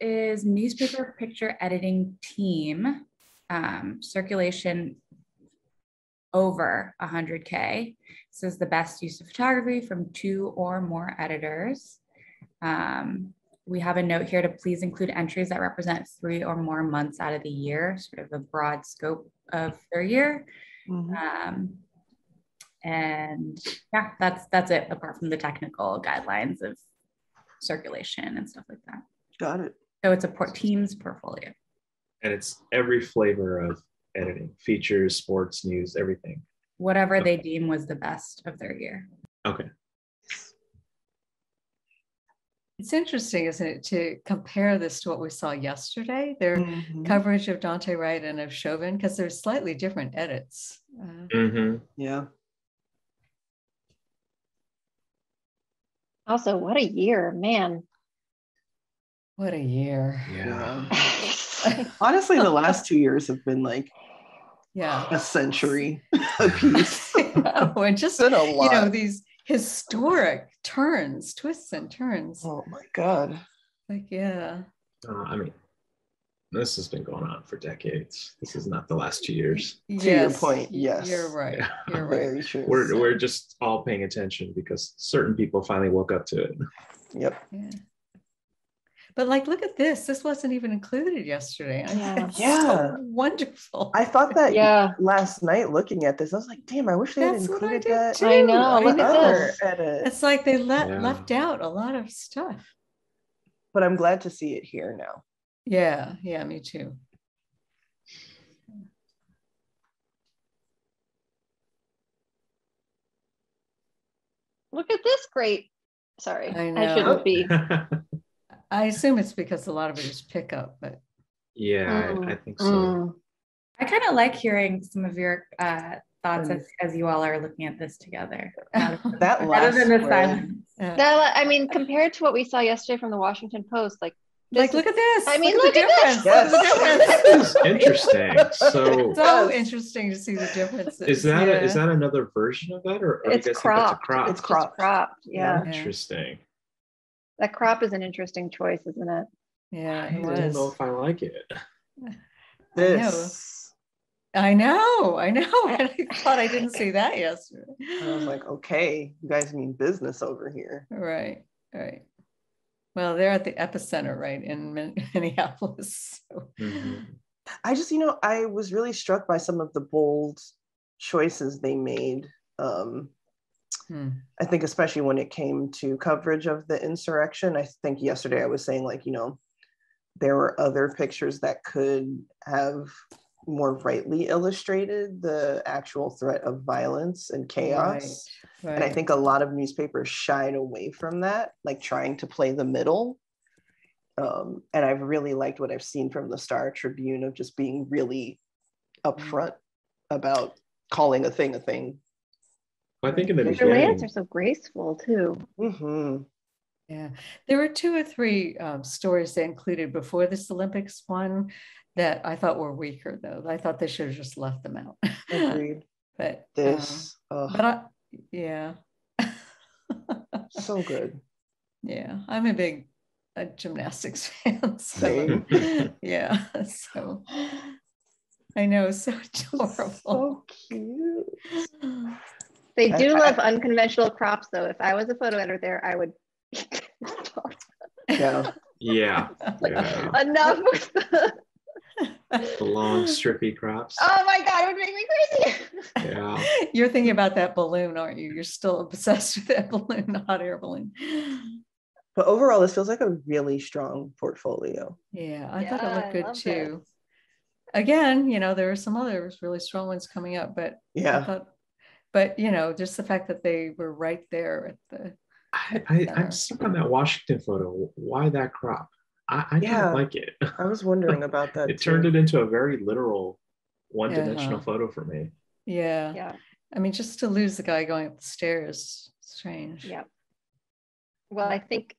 is newspaper picture editing team um, circulation over 100K. This is the best use of photography from two or more editors. Um, we have a note here to please include entries that represent three or more months out of the year, sort of a broad scope of their year. Mhm. Um, and yeah, that's that's it. Apart from the technical guidelines of circulation and stuff like that. Got it. So it's a port team's portfolio. And it's every flavor of editing, features, sports, news, everything. Whatever they deem was the best of their year. Okay. It's interesting, isn't it, to compare this to what we saw yesterday, their Mhm. coverage of Daunte Wright and of Chauvin, because they're slightly different edits. Uh, hmm Yeah. Also, what a year, man. What a year. Yeah. Honestly, the last two years have been like Yeah. a century apiece. Yeah, and just, It's been a you know, these historic turns, twists and turns. oh my god. Like, yeah. Uh, I mean, this has been going on for decades. This is not the last two years. To your point, yes. You're right. Yeah. You're right. Very true. We're, we're just all paying attention because certain people finally woke up to it. Yep. Yeah. But like, look at this. This wasn't even included yesterday. I Yeah. Yeah. So wonderful. I thought that Yeah. last night looking at this. I was like, damn, I wish they had That's what I included did that. too. I know, I look at know. Edit. It's like they let Yeah. left out a lot of stuff. But I'm glad to see it here now. Yeah. Yeah. Me too. Look at this great. Sorry, I I, shouldn't be. I assume it's because a lot of it is pickup, but yeah, I, I think so. Mm. I kind of like hearing some of your uh, thoughts as, as you all are looking at this together. That Rather last than the spread- silence. That, I mean, compared to what we saw yesterday from the Washington Post, like, like, this look at this. I mean, the look at difference. this. Yes. Look at the difference. This is interesting. So so interesting to see the differences. is that a, is that another version of that, or, or It's you guys think that's a cropped. crop? It's cropped. cropped. Yeah. Yeah. Interesting. That crop is an interesting choice, isn't it? Yeah, it I it don't know if I like it. This. I know, I know. I thought I didn't see that yesterday. I was like, okay, you guys mean business over here. right, right. Well, they're at the epicenter, right, in Minneapolis. So. Mhm. I just, you know, I was really struck by some of the bold choices they made. Um, Hmm. I think, especially when it came to coverage of the insurrection. I think yesterday I was saying, like, you know, there were other pictures that could have more rightly illustrated the actual threat of violence and chaos. Right, And I think a lot of newspapers shied away from that, like trying to play the middle. Um, and I've really liked what I've seen from the Star Tribune of just being really upfront about calling a thing a thing. I think in the Their beginning, layouts are so graceful too. hmm Yeah, there were two or three um, stories they included before this Olympics one that I thought were weaker, though. I thought they should have just left them out. Agreed. but This, ugh, but I, yeah, so good. yeah, I'm a big uh, gymnastics fan. So Same. yeah, so I know, so adorable. So cute. They do I- love unconventional crops, though. If I was a photo editor there, I would. Yeah. yeah, Like, yeah. Enough with the. the long strippy crops. Oh my god, it would make me crazy. Yeah, You're thinking about that balloon, aren't you? You're still obsessed with that balloon, the hot air balloon. But overall, this feels like a really strong portfolio. Yeah, I thought it looked good love too. Again, you know, there are some others really strong ones coming up, but I Yeah. thought, but you know, just the fact that they were right there at the I, I, I'm stuck on that Washington photo. Why that crop? I, I Yeah. didn't like it. I was wondering about that. It turned it into a very literal, one-dimensional Uh-huh. photo for me. yeah. Yeah, I mean, just to lose the guy going up the stairs, strange. yeah. Well, I think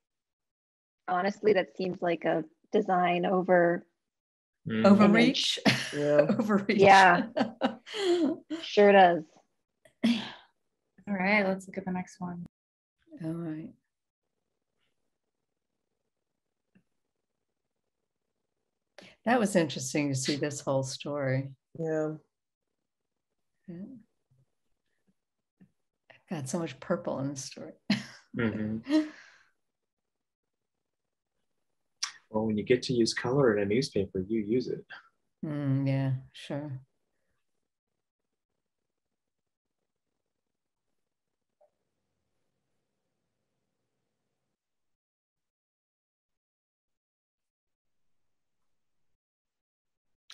honestly, that seems like a design over. Mm. Overreach. Yeah. Overreach. Yeah. Sure does. All right, let's look at the next one. All right. That was interesting to see this whole story. Yeah. Yeah. Got so much purple in the story. Mhm. Well, when you get to use color in a newspaper, you use it. Mm, yeah, sure.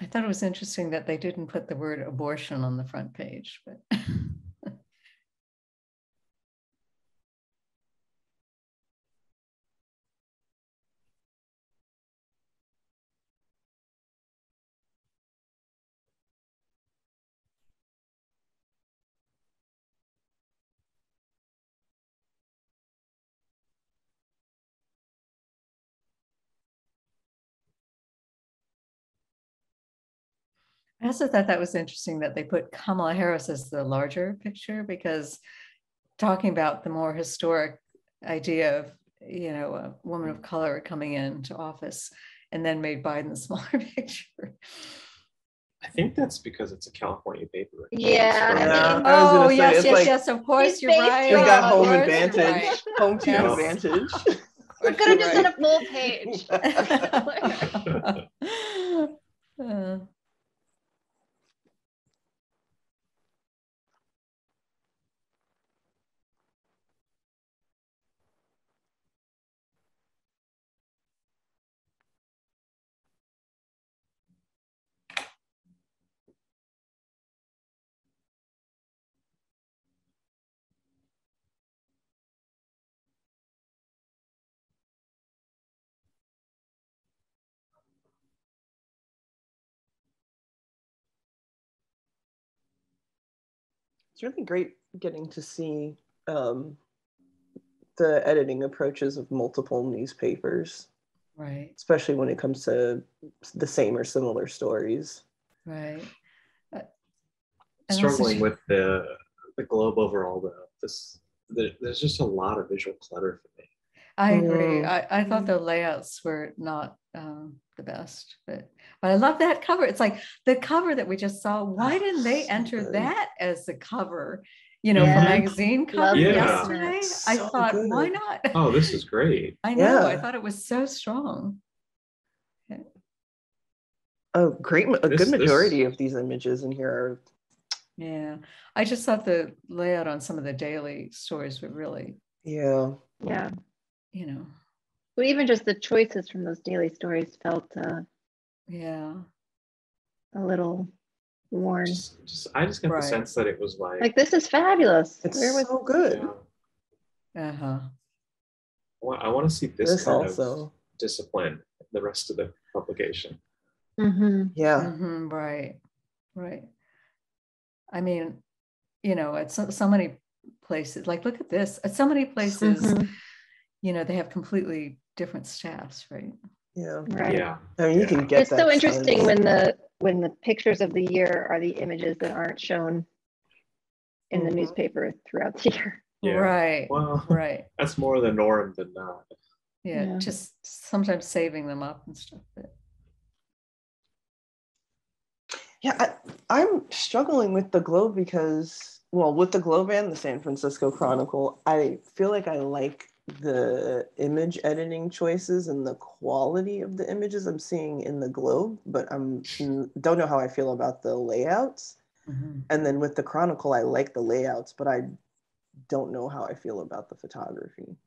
I thought it was interesting that they didn't put the word abortion on the front page, but I also thought that was interesting that they put Kamala Harris as the larger picture because talking about the more historic idea of, you know, a woman of color coming into office and then made Biden the smaller picture. I think that's because it's a California paper. Yeah, It's I from- mean- Oh, say, yes, yes, like- yes, of course, He's you're right. You got home course, advantage. right. Home team Yes. advantage. We could have just done a full page. Uh, It's really great getting to see um, the editing approaches of multiple newspapers, Right, especially when it comes to the same or similar stories. right. Uh, Struggling she- with the the globe overall though. This there, there's just a lot of visual clutter for me. I agree. Mm. I, I thought the layouts were not um, the best, but but I love that cover. It's like the cover that we just saw. Why didn't they so enter good. that as the cover? You know, for Yeah. magazine cover Yeah. yesterday. I So thought, why not? Oh, this is great. I know. I thought it was so strong. A oh, great, a This- good this- majority of these images in here are Yeah, I just thought the layout on some of the daily stories were really, yeah. Yeah. you know, Well, even just the choices from those daily stories felt uh, yeah, a little worn. Just, just I just got Right. the sense that it was like, Like this is fabulous. It's Where was so good. yeah, uh huh. I want, I want to see this, This, kind also. of discipline the rest of the publication. Mhm. Yeah. Mhm, right, right. I mean, you know, at so, so many places, like look at this. At so many places, Mhm. You know, they have completely different staffs, right? Yeah. Right. Yeah. I mean, you Yeah. can get It's so interesting when the when the pictures of the year are the images that aren't shown in the Mhm. newspaper throughout the year. Yeah. Right, Well, right. that's more the norm than not. Yeah, Yeah. just sometimes saving them up and stuff. But Yeah, I, I'm struggling with the Globe because, well, with the Globe and the San Francisco Chronicle, I feel like I like the image editing choices and the quality of the images I'm seeing in the Globe, but I'm don't know how I feel about the layouts. Mhm. And then with the Chronicle, I like the layouts, but I don't know how I feel about the photography.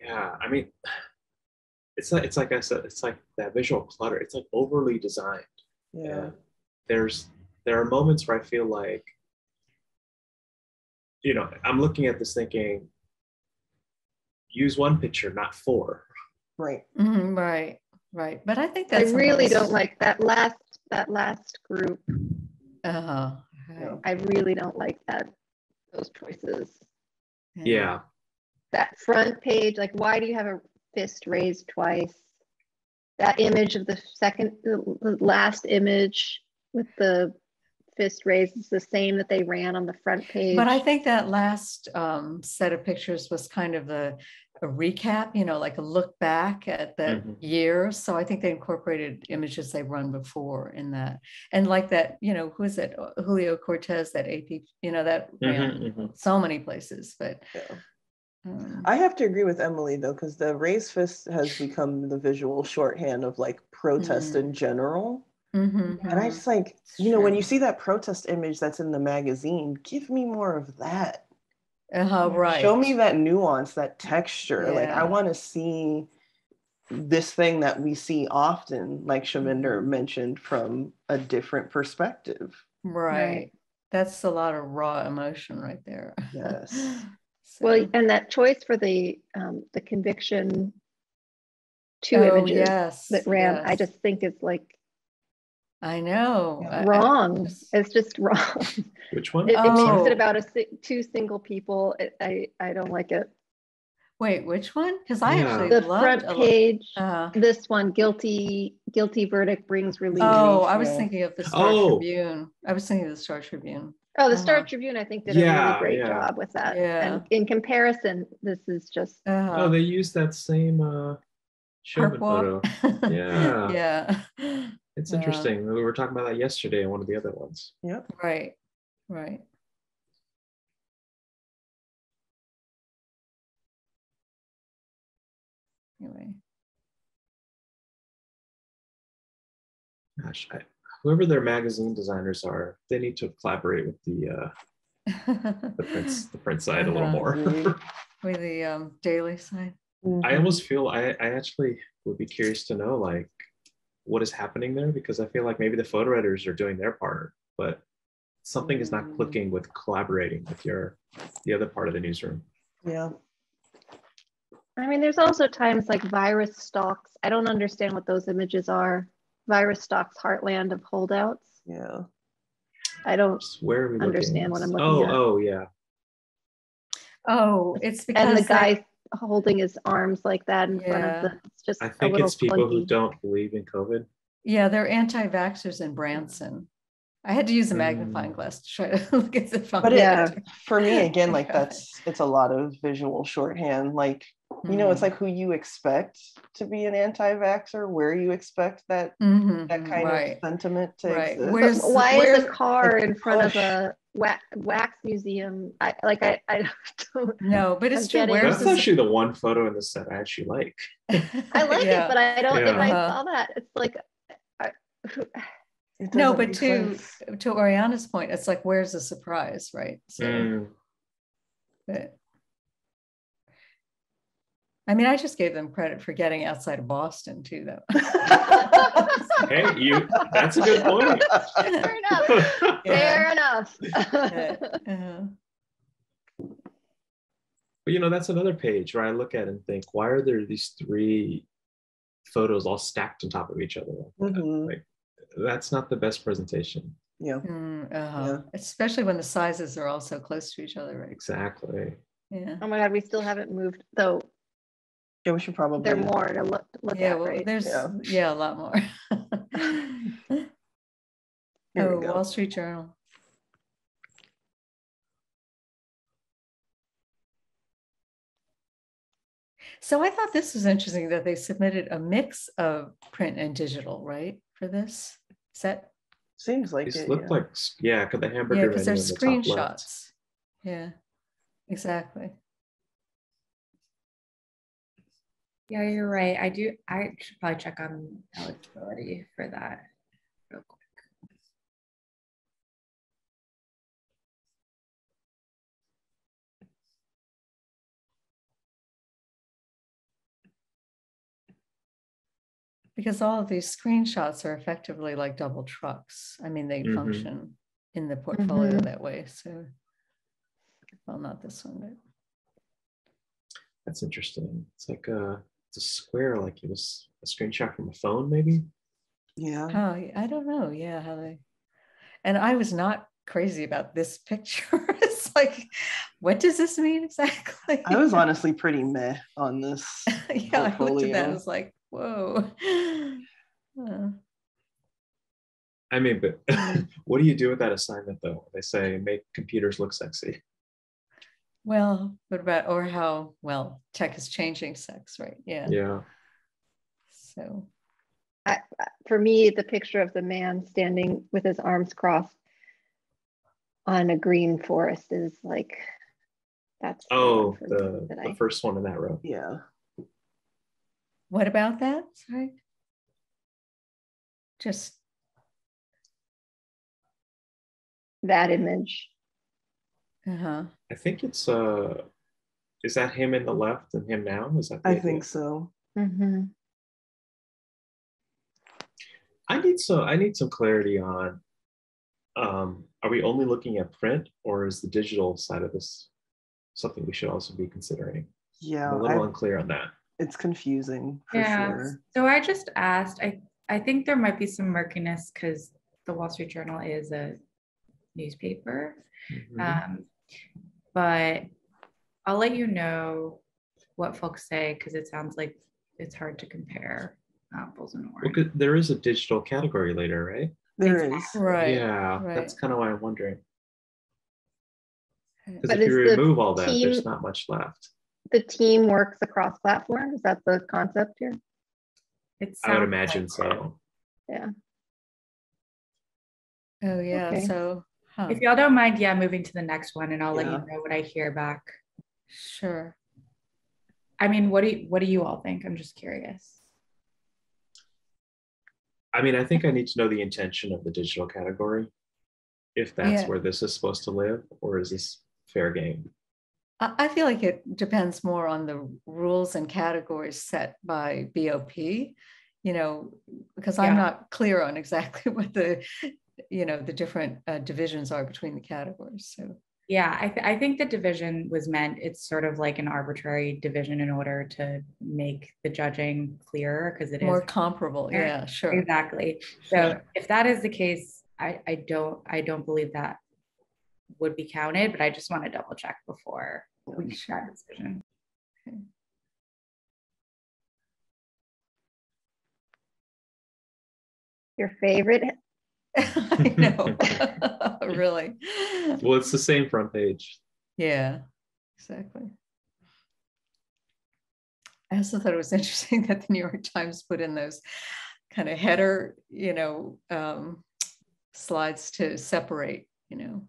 Yeah, I mean, it's like it's like I said, it's like that visual clutter. It's like overly designed. Yeah. And there's there are moments where I feel like, you know, I'm looking at this thinking, use one picture, not four. Right. Mhm, right, right. But I think I that's really don't like that last that last group. Uh huh. Yeah. I really don't like that those choices. Yeah, That front page, like why do you have a fist raised twice? That image of the second, the the last image with the fist raised is the same that they ran on the front page. But I think that last um, set of pictures was kind of a, a recap, you know, like a look back at that Mhm. year. So I think they incorporated images they've run before in that. And like that, you know, who is it? Julio Cortez, that AP, you know, that ran Mhm, mhm. so many places, but. Yeah. um, I have to agree with Emily though, because the raised fist has become the visual shorthand of like protest Mhm. in general. Mhm, And I mhm. just like, It's you know, when you see that protest image that's in the magazine, give me more of that. Uh-huh, right. Show me that nuance, that texture. Like I want to see this thing that we see often, like Shaminder Mhm. mentioned, from a different perspective. Right. That's a lot of raw emotion right there. Yes. Well, and that choice for the, um, the conviction two Oh, images yes, that ran, I just think is like I know. Yeah. I- I wrong. It's just wrong. Which one? It, it makes Oh. it about a two single people. It, I I don't like it. Wait, which one? Because I Yeah. actually The loved front page, uh, this one, guilty guilty verdict brings relief. oh, I was thinking of the Star Oh. Tribune. I was thinking of the Star Tribune. Oh, the Star Uh-huh. Tribune, I think, did a really great yeah. job with that. Yeah. And in comparison, this is just Uh, Oh, they used that same uh, Chauvin perp walk. photo. Yeah. yeah. It's Yeah. interesting. We were talking about that yesterday in one of the other ones. Yep. Right. Right. Anyway. Gosh, I, whoever their magazine designers are, they need to collaborate with the uh, the print the print side a little Uh-huh. more. With the um, daily side. I almost feel I, I actually would be curious to know like what is happening there because I feel like maybe the photo editors are doing their part, but something is not Mm. clicking with collaborating with your the other part of the newsroom. Yeah. I mean, there's also times like virus stalks. I don't understand what those images are. Virus stalks heartland of holdouts. Yeah. I don't Just where are looking? Understand what I'm looking oh, at. oh oh, yeah. Oh, it's because and the that- guy holding his arms like that in front Yeah. of the it's just I a think little it's people who don't believe in COVID. yeah, they're anti-vaxxers in Branson. I had to use a magnifying Mm. glass to try to look at the phone. But it, Yeah. for me, again, like that's it's a lot of visual shorthand. Like, you know, it's Mhm. like who you expect to be an anti-vaxxer, where you expect that Mhm, that kind right. of sentiment to right. exist. Where's- But why where's- is a car in front of a wax, wax museum? I like I I don't No, but it's I'm true. getting- Where's That's the actually the one photo in the set I actually like. I like Yeah. it, but I don't. If I Uh-huh. saw that, it's like, I, It no, but to sense. to Oriana's point, it's like where's the surprise, right? So, Mm. but I mean, I just gave them credit for getting outside of Boston too, though. Hey, you that's a good point. fair enough. Fair enough. But you know, that's another page where I look at it and think, why are there these three photos all stacked on top of each other? like that? Mhm. Like, that's not the best presentation. Yeah. mm, uh-huh. Especially when the sizes are all so close to each other, right? Exactly. Yeah. oh my god, we still haven't moved though. Yeah, we should probably. There are more to look look Yeah, at, well, right? there's Yeah. yeah. a lot more. Here oh, we go. Wall Street Journal. So I thought this was interesting that they submitted a mix of print and digital, right, for this set? Seems like These it. look yeah. like yeah, because the hamburger Yeah, because they're in the screenshots. Yeah, exactly. Yeah, you're right. I do. I should probably check on eligibility for that. real quick. Because all of these screenshots are effectively like double trucks. I mean, they Mhm. function in the portfolio Mhm. that way. So, well, not this one, but That's interesting. It's like a it's a square, like it was a screenshot from a phone, maybe. Yeah. Oh, I don't know. Yeah, how they. And I was not crazy about this picture. it's like, what does this mean exactly? I was honestly pretty meh on this. yeah, I looked at that. portfolio. I was like, whoa. Uh, I I mean, but what do you do with that assignment though? They say make computers look sexy. Well, what about or how well tech is changing sex, right? Yeah. Yeah. So I, for me, the picture of the man standing with his arms crossed on a green forest is like that's the oh, one Oh, for me the, that the I- first one in that row. Yeah. what about that? Sorry. Just that image. Uh-huh. I think it's uh is that him in the left and him now? Is that the I idea? think so. Mhm. I need some I need some clarity on um are we only looking at print or is the digital side of this something we should also be considering? Yeah. I'm a little I- unclear on that. it's confusing for Yeah. sure. So I just asked, I, I think there might be some murkiness because the Wall Street Journal is a newspaper. Mhm. Um, but I'll let you know what folks say because it sounds like it's hard to compare apples and Well, oranges. 'cause there is a digital category later, right? There is. Exactly. Right. yeah, right. that's kind of why I'm wondering. Because if you remove all that, there's not much left. The team works across platforms. Is that the concept here? It I would sounds imagine like- so. Oh yeah. Okay. So huh. If y'all don't mind, yeah, moving to the next one and I'll let you know what I hear back. sure. I mean, what do you, what do you all think? I'm just curious. I mean, I think I need to know the intention of the digital category. If that's Yeah. where this is supposed to live, or is this fair game? I I feel like it depends more on the rules and categories set by BOP, you know, because I'm not clear on exactly what the, you know, the different uh, divisions are between the categories. So, Yeah, I, th- I think the division was meant, it's sort of like an arbitrary division in order to make the judging clearer because it is. more comparable. Sure. Yeah, sure. Exactly. So if that is the case, I, I don't, I don't believe that would be counted, but I just want to double check before we make that decision. Your favorite? I know. really. Well, it's the same front page. Yeah, exactly. I also thought it was interesting that the New York Times put in those kind of header, you know, um, slides to separate, you know.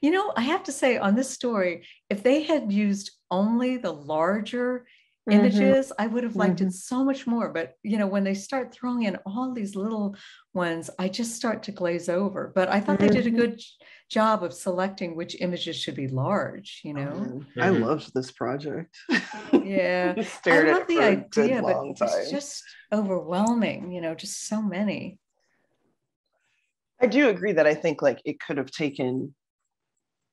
You know, I have to say on this story, if they had used only the larger Mhm. images, I would have liked it so much more. But you know, when they start throwing in all these little ones, I just start to glaze over. But I thought they did a Mhm. good job of selecting which images should be large, you Oh, know? man. I loved this project. Yeah. I Stared at love it the for a idea, but it's just overwhelming, you know, just so many. I do agree that I think like it could have taken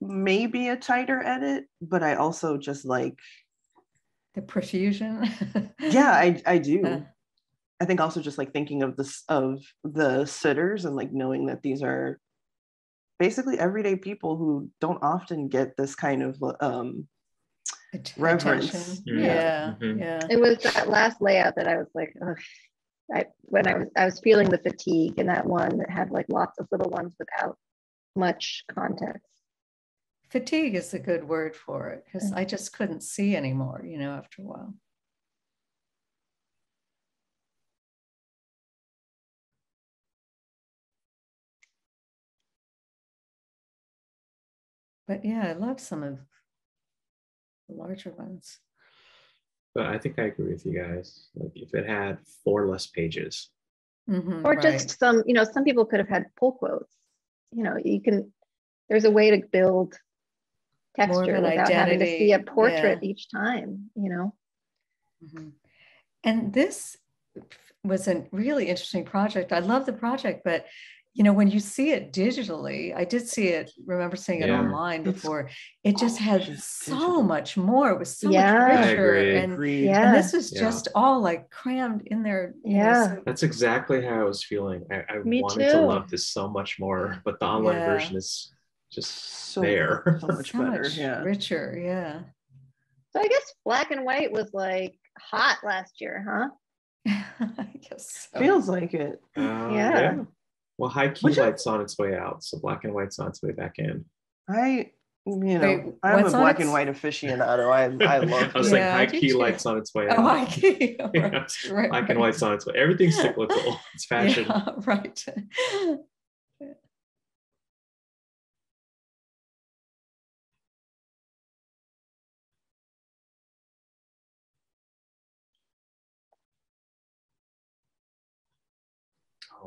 maybe a tighter edit, but I also just like The profusion. yeah, I I do. Uh. I think also just like thinking of this of the sitters and like knowing that these are basically everyday people who don't often get this kind of um Att- reverence. attention. Yeah. Yeah, Mhm. yeah. It was that last layout that I was like, Ugh. I when I was I was feeling the fatigue in that one that had like lots of little ones without much context. Fatigue is a good word for it because I just couldn't see anymore, you know, after a while. But yeah, I love some of the larger ones. But I think I agree with you guys. Like if it had four less pages, Mhm, Or right. just some, you know, some people could have had pull quotes. You know, you can there's a way to build More of texture an without having to see a portrait yeah. each time, you know. Mhm. And this was a really interesting project. I love the project, but you know, when you see it digitally, I did see it, remember seeing it Yeah. online It's before. It just had so digital. much more. It was so Yeah. much I richer. agree. And, Yeah. and this was Yeah. just all like crammed in there. you know, Yeah. so- that's exactly how I was feeling. I, I Me wanted to love this so much more, but the online Yeah. version is just So there. so much so better. much yeah. richer. Yeah. So I guess black and white was like hot last year, huh? I guess so. Feels like it. Uh, Yeah. Well, high key Which I- light's on its way out, so black and white's on its way back in. I, you know, Wait, I'm a black its- and white aficionado. I I love. I was it. saying Yeah, high key too. light's on its way out. Oh, key. see. Yeah. Right, right, Black and white's on its way. Everything's cyclical. It's fashion. Yeah, right.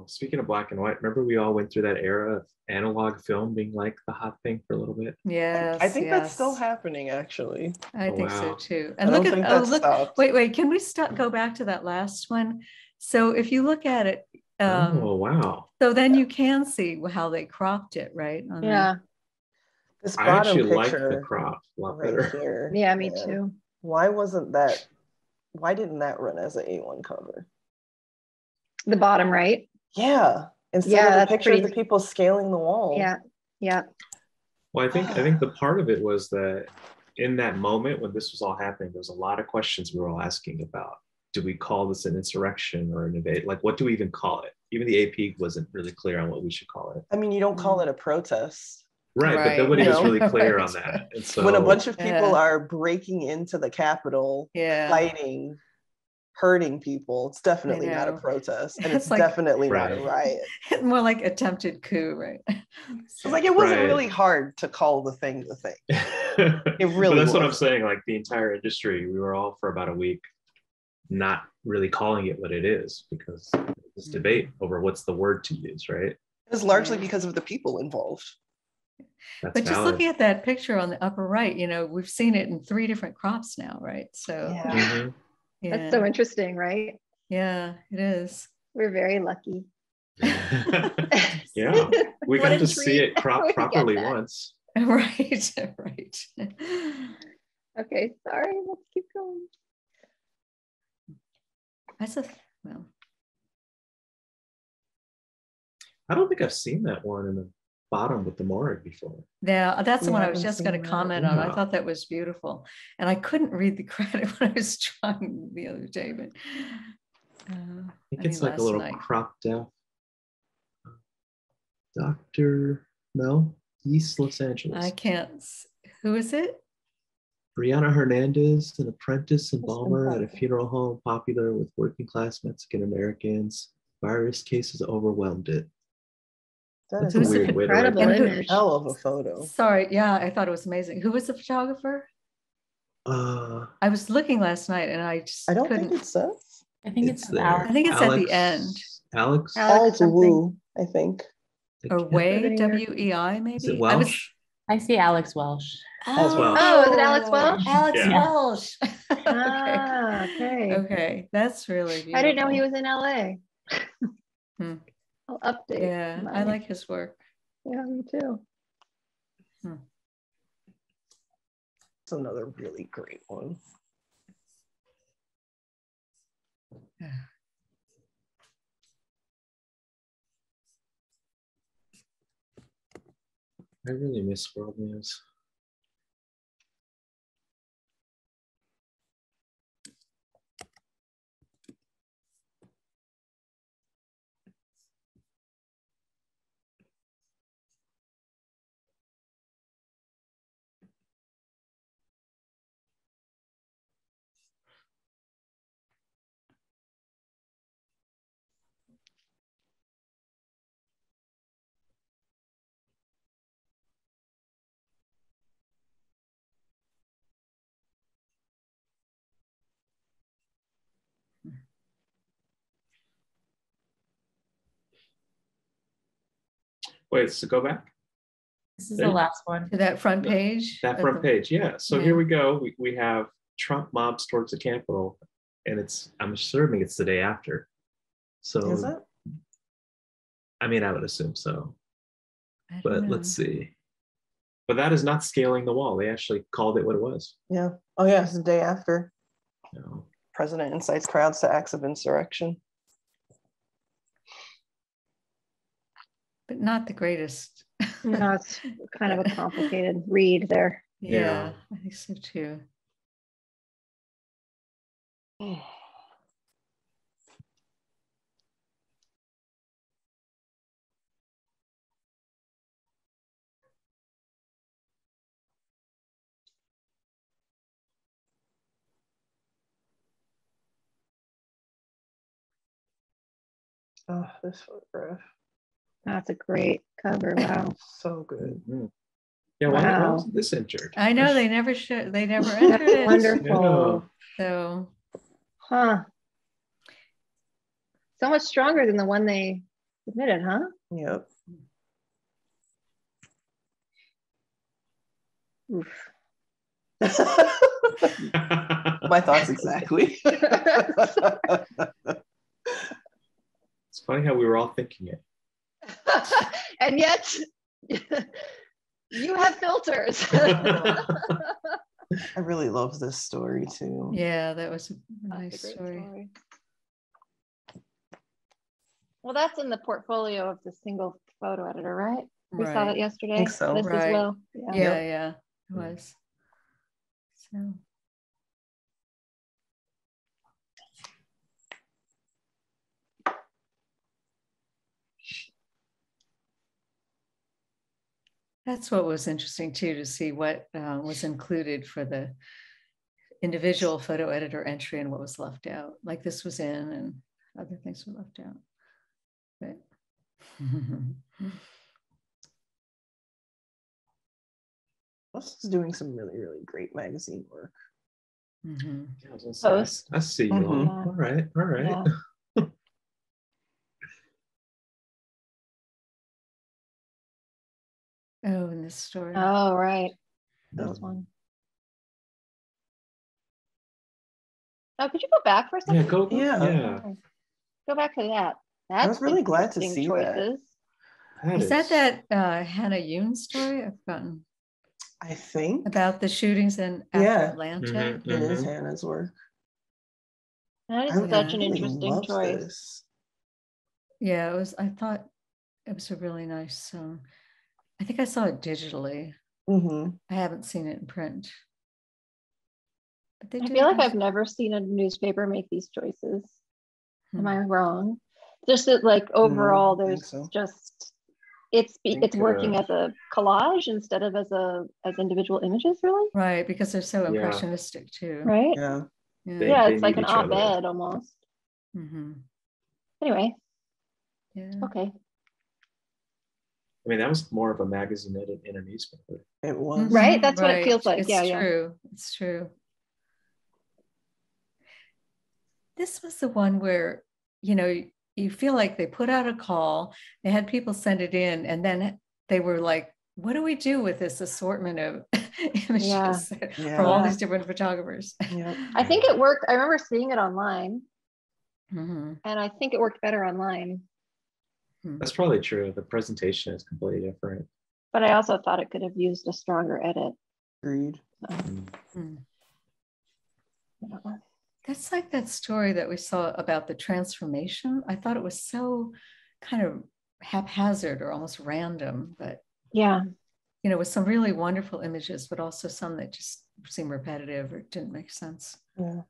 Speaking of black and white, remember we all went through that era of analog film being like the hot thing for a little bit. Yes. I think that's still happening actually. I Oh, think so too. And don't look at oh look stopped. wait wait can we stop go back to that last one? So if you look at it, um, oh wow. so then you can see how they cropped it, right? on the- Yeah, This I bottom actually like the crop a lot right better. here. yeah, me man, too. Why wasn't that? Why didn't that run as an A1 cover? The bottom right. Yeah, instead Yeah, of the that's picture of the people scaling the wall. Yeah, yeah, Well, I think I think the part of it was that in that moment when this was all happening, there was a lot of questions we were all asking about. Do we call this an insurrection or an invade? Like, what do we even call it? Even the AP wasn't really clear on what we should call it. I mean, you don't call it a protest Right, but Right. nobody was No. really clear on that. And so when a bunch of people Yeah. are breaking into the Capitol, Yeah. fighting, hurting people. It's definitely not a protest, and It's it's, like- definitely not a Right. riot. More like attempted coup, right? It's like it wasn't Right. really hard to call the thing the thing. it really that's what I'm saying. Like the entire industry, we were all for about a week not really calling it what it is because there was this debate over what's the word to use, right? It was largely Yeah. because of the people involved. That's But just looking at that picture on the upper right, you know, we've seen it in three different crops now, right? So Yeah. Mhm. Yeah, that's so interesting, right? yeah, it is. We're very lucky. yeah, we got a to see it crop We get properly once. right, right. Okay, sorry. Let's keep going. That's a well, I don't think I've seen that one in the bottom with the morgue before. yeah, that's the one I was just going to comment on. I thought that was beautiful, and I couldn't read the credit when I was trying the other day, but uh, I think I it's like a little night. cropped out. Doctor, no, East Los Angeles. I can't. Who is it? Brianna Hernandez, an apprentice embalmer at a funeral home popular with working class Mexican Americans. Virus cases overwhelmed it. That That's is a Who's a the weird way to write incredible that. Who- image. hell of a photo. Sorry, yeah, I thought it was amazing. Who was the photographer? Uh, I was looking last night and I just I don't couldn't. think it says. I think it's, there. Alex. I think it's at the end. Alex. Alex Alex something. Wu, I think. Or can't- Way W E I maybe. Is it I was- Welsh? I see Alex Welsh. As Welsh. Oh, is it Alex Welsh? Alex Yeah. Welsh. okay. Ah, okay. Okay, that's really beautiful. I didn't know he was in LA. Hmm. I'll update. Yeah, I like his work. Yeah, me too. Hmm. It's another really great one. I really miss world news. Wait, so go back. This is There- the last one. To that front page. That front the- page, yeah. So Yeah. here we go. We, we have Trump mobs towards the Capitol, and it's I'm assuming it's the day after. So Is it? I mean, I would assume so. But know. let's see. But that is not scaling the wall. They actually called it what it was. Yeah. Oh yeah, it's the day after. You know. President incites crowds to acts of insurrection. but not the greatest. no, it's kind of a complicated read there. Yeah, yeah, I think so too. Oh. Oh, this was rough. That's a great cover. Wow. So good. Mhm. Yeah, why, why Wow. wasn't this entered? I know they never should. They never entered it. Wonderful. So Huh. So much stronger than the one they submitted, huh? Yep. Oof. My thoughts exactly. It's funny how we were all thinking it. and yet you have filters. I really love this story too. yeah, that was a That's a nice story. Well, that's in the portfolio of the single photo editor, right? We saw Right. that yesterday. Think so. This Right. as well. Yeah. Yeah, yeah, it was. So. That's what was interesting too, to see what uh, was included for the individual photo editor entry and what was left out. Like this was in and other things were left out. But This is doing some really, really great magazine work. Mhm. Yeah, I, was gonna say, I s- I see you. all. Mhm. All right, all right. Yeah. Oh, in this story. Oh, right. This Um, one. Oh, could you go back for a Yeah, second? go. Yeah. yeah. Go back to that. That's was really glad to interesting see that. choices. Is that that uh, Hannah Yoon story? I've forgotten I think about the shootings in Yeah. Atlanta. Mhm, it is mhm. Hannah's work. That is I such an interesting choice. this. Yeah, it was. I thought it was a really nice. Um, I think I saw it digitally. hmm I haven't seen it in print. But they I do feel like I've never seen a newspaper make these choices. Am Hmm. I wrong? Just that, like overall, I think there's so. just it's think, it's working uh, as a collage instead of as a as individual images, really, right because they're so Yeah. impressionistic too. right? Yeah. Yeah. They- yeah, they it's like an each other. op-ed almost. Mhm. Anyway, Yeah. okay. I mean, that was more of a magazine edit in a newspaper. It was. Right? That's what it feels like. It's Yeah, yeah. true. It's true. This was the one where, you know, you feel like they put out a call, they had people send it in, and then they were like, what do we do with this assortment of images from all these different photographers? Yep. I think it worked. I remember seeing it online, Mhm. and I think it worked better online. That's probably true. The presentation is completely different. But I also thought it could have used a stronger edit. Agreed. So, Mm. Mm. I don't know. That's like that story that we saw about the transformation. I thought it was so kind of haphazard or almost random, but Yeah. you know, with some really wonderful images, but also some that just seemed repetitive or didn't make sense. Yeah.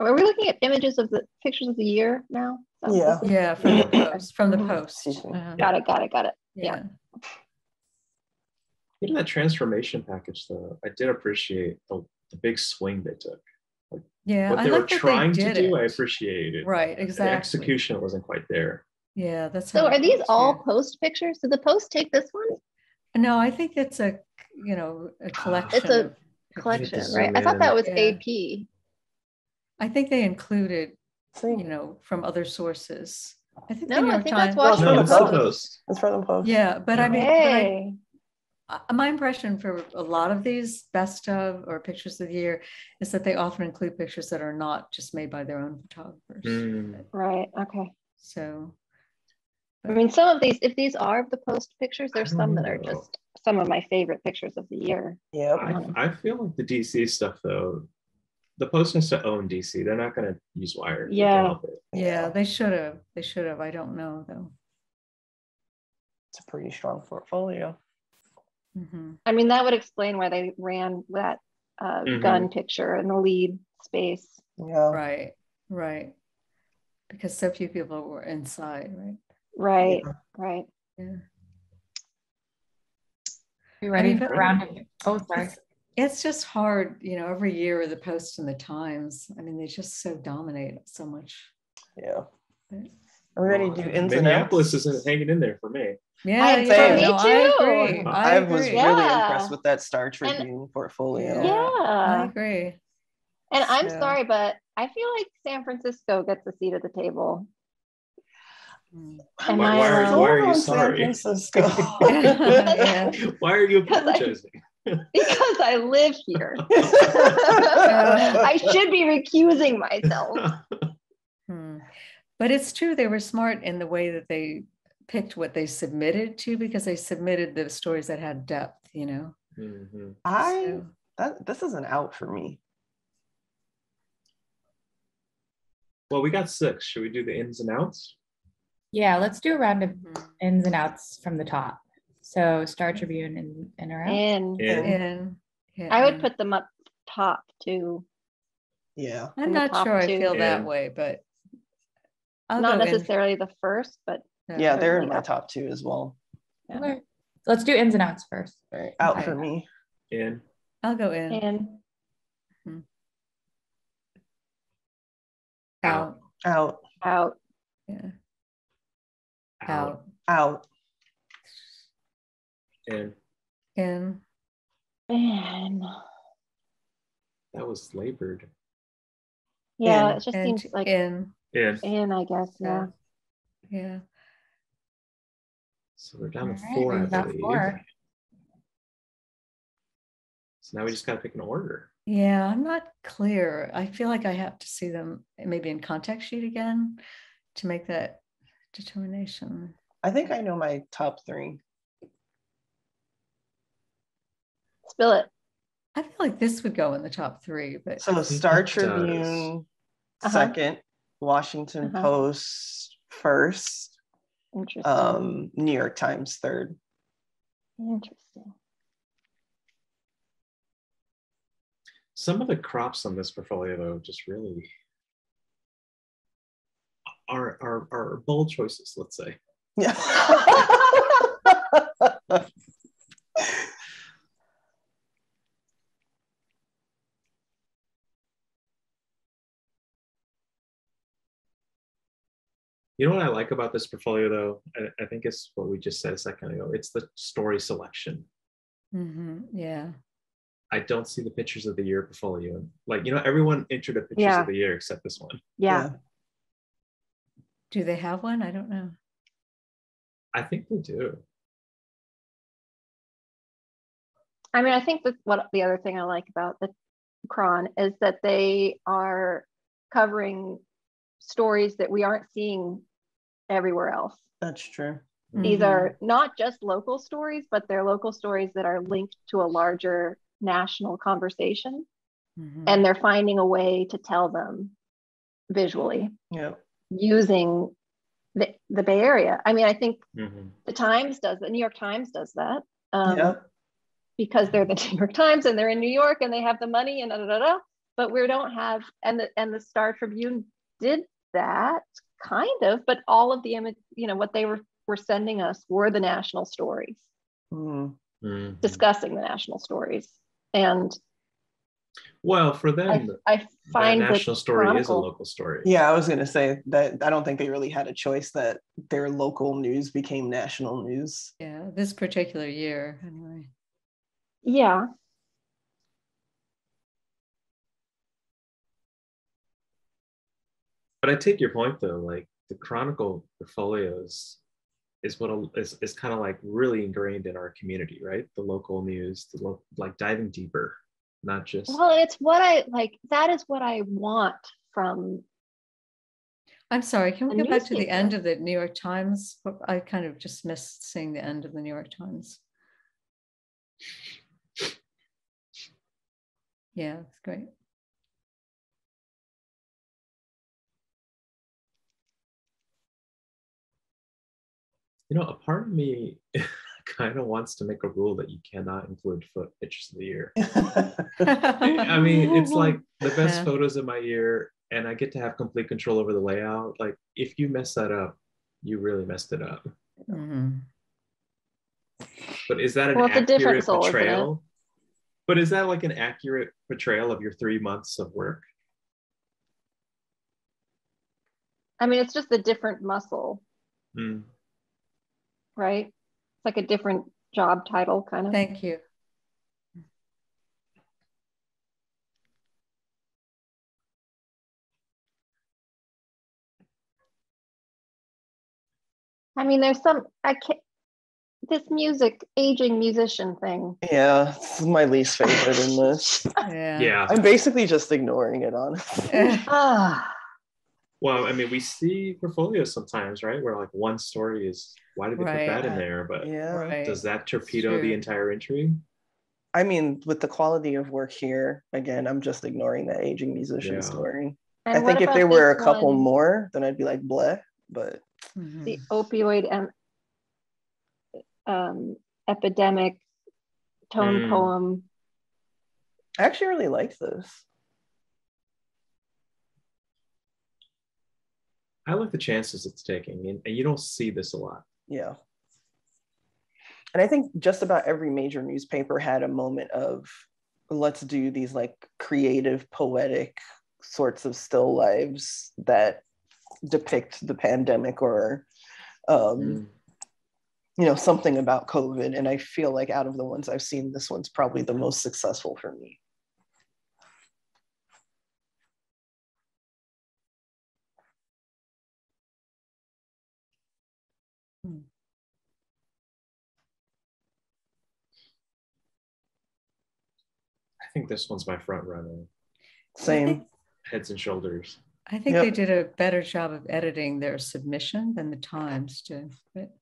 Are we looking at images of the pictures of the year now? So Yeah. Yeah, from the post. From the Mhm. post. Excuse me. Uh, Got it. Got it. Got it. yeah. Even that transformation package, though, I did appreciate the, the big swing they took. Yeah. what I they were like that trying to did do, I it. appreciated. Right, The exactly. execution wasn't quite there. Yeah, that's So are these was, all yeah. post pictures? Did the post take this one? No, I think it's a you know a collection. It's a. Collection, zoom right? I thought that was Yeah. AP. I think they included Same. you know from other sources. I think No, the New I York think that's Times. Washington No, the it's the Post. post. It's from the post. Yeah, but I mean, but I, uh, my impression for a lot of these best of or pictures of the year is that they often include pictures that are not just made by their own photographers. Mm. Right. Okay. So I mean, some of these, if these are the post pictures, there's some don't that are just some of my favorite pictures of the year. Yeah. I, I feel like the DC stuff, though, the post has to own DC. They're not going to use Wire. if they Yeah. yeah, they should have. They should have. I don't know though. It's a pretty strong portfolio. Mhm. I mean, that would explain why they ran that uh, Mhm. gun picture in the lead space. Yeah. Right, right. Because so few people were inside, right? Right. Yeah. Right. Yeah. You ready mean, for but- a round of, oh, sorry. It's, it's just hard, you know, every year the Post and the Times, I mean, they just so dominate so much. Yeah. But Are we ready to do ins and Minneapolis outs? isn't hanging in there for me. Yeah, I'd yeah, say- no, Me I too. agree. I, I was agree. really Yeah. impressed with that Star Tribune portfolio. Yeah, I Yeah. agree. And I'm So- sorry, but I feel like San Francisco gets a seat at the table. Mm. Am Why- I why are- why are you sorry? Why are you Because apologizing? Because I live here. I should be recusing myself. Hmm. But it's true, they were smart in the way that they picked what they submitted to because they submitted the stories that had depth, you know. Mhm. I So, that this is an out for me. Well, we got six. Should we do the ins and outs? Yeah, let's do a round of mhm. ins and outs from the top. So Star mm-hmm. Tribune in, in a row. And In. And yeah, I would put them up top too. Yeah. I'm not top sure I two. feel that way, but I'll Not go in. necessarily the first, but Yeah, they're in Certainly my up. top two as well. yeah. Okay. Let's do ins and outs first. All right, out Okay. for me. In. I'll go in. And hmm. Out. Out. out. Yeah. Out. Out. Out. In. In. And That was labored. yeah, In. it just And seems like in. In. in, I guess. Yeah. Yeah. So we're down to All right, four, I we've believe. four. So now we just got to pick an order. Yeah, I'm not clear. I feel like I have to see them maybe in contact sheet again to make that determination. I think I know my top three. Spill it. I feel like this would go in the top three, but So think Star it does. Tribune Uh-huh. second, Washington Uh-huh. Post first, Interesting. um, New York Times third. Interesting. Some of the crops on this portfolio, though, just really are are, are bold choices. Let's say. Yeah. You know what I like about this portfolio, though? I, I think it's what we just said a second ago. It's the story selection. Mhm, yeah. I don't see the pictures of the year portfolio. Like, you know, everyone entered a pictures Yeah. of the year except this one. Yeah. Do they have one? I don't know. I think they do. I mean, I think that what the other thing I like about the Chron is that they are covering stories that we aren't seeing everywhere else. That's true. These Mhm. are not just local stories, but they're local stories that are linked to a larger national conversation. Mhm. And they're finding a way to tell them visually Yeah. using the, the Bay Area. I mean, I think Mhm. the Times does, the New York Times does that. Um, yeah. because they're the New York Times and they're in New York and they have the money and da da da. da. But we don't have, and the and the Star Tribune did that kind of, but all of the image, you know, what they were were sending us were the national stories, Mm. Mhm. discussing the national stories, and Well, for them, I that find national the story is a local story. Yeah, I was gonna say that I don't think they really had a choice that their local news became national news. Yeah, this particular year, anyway. yeah, But I take your point though, like the Chronicle portfolios is what a, is, is kind of like really ingrained in our community, right? The local news, the lo- like diving deeper, not just well, it's what I like. That is what I want from. I'm sorry, can we go back to the end of the New York Times? I kind of just missed seeing the end of the New York Times. Yeah, it's great. You know, a part of me kind of wants to make a rule that you cannot include foot pictures of the year. I mean, it's like the best Yeah. photos of my year, and I get to have complete control over the layout. Like, if you mess that up, you really messed it up. Mhm. But is that an Well, accurate soul, portrayal? But is that like an accurate portrayal of your three months of work? I mean, it's just a different muscle, Mm. Right? It's like a different job title, kind of. Thank you. I mean, there's some I can't. This music, aging musician thing. Yeah, this is my least favorite in this. Yeah. Yeah. I'm basically just ignoring it, honestly. Ah, Well, I mean, we see portfolios sometimes, right? Where like one story is why did they Right. put that in there? But Yeah. Right. does that torpedo the entire entry? I mean, with the quality of work here, again, I'm just ignoring that aging musician Yeah. story. and I think if there were a couple one, more, then I'd be like, bleh. But Mhm. the opioid and um, epidemic tone Mm. poem. I actually really like this. I like the chances it's taking, and, and you don't see this a lot. Yeah. And I think just about every major newspaper had a moment of let's do these like creative, poetic sorts of still lives that depict the pandemic or um, Mm. you know something about COVID. And I feel like out of the ones I've seen, this one's probably the most successful for me. Think this one's my front runner. Same. Heads and shoulders. I think Yep. they did a better job of editing their submission than the Times did. But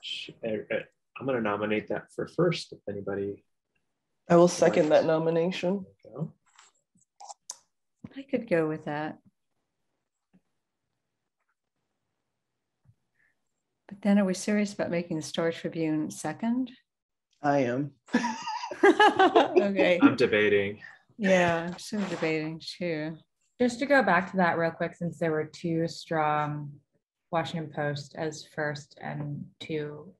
Sh- uh, uh, I'm going to nominate that for first. If anybody, I will second that nomination. I could go with that. Then are we serious about making the Star Tribune second? I am. okay. I'm debating. Yeah, I'm still debating too. Just to go back to that real quick, since there were two strong um, Washington Post as first and two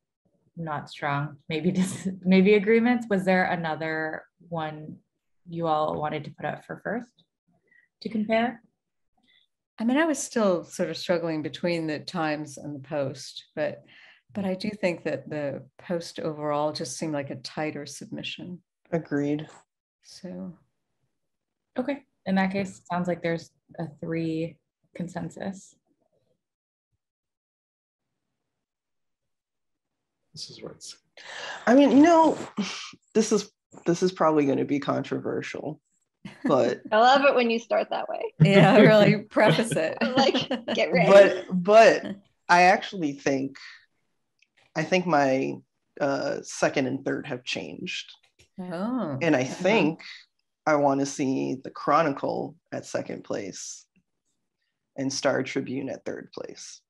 not strong, maybe dis- maybe agreements. Was there another one you all wanted to put up for first to compare? I mean, I was still sort of struggling between the Times and the Post, but but I do think that the Post overall just seemed like a tighter submission. Agreed. So Okay, in that case, it sounds like there's a three consensus. This is where it's. I mean, you know, this is this is probably going to be controversial, but I love it when you start that way. yeah, really preface it. Like, get ready. but but I actually think I think my uh, second and third have changed, Oh, and I uh-huh. think I want to see the Chronicle at second place, and Star Tribune at third place.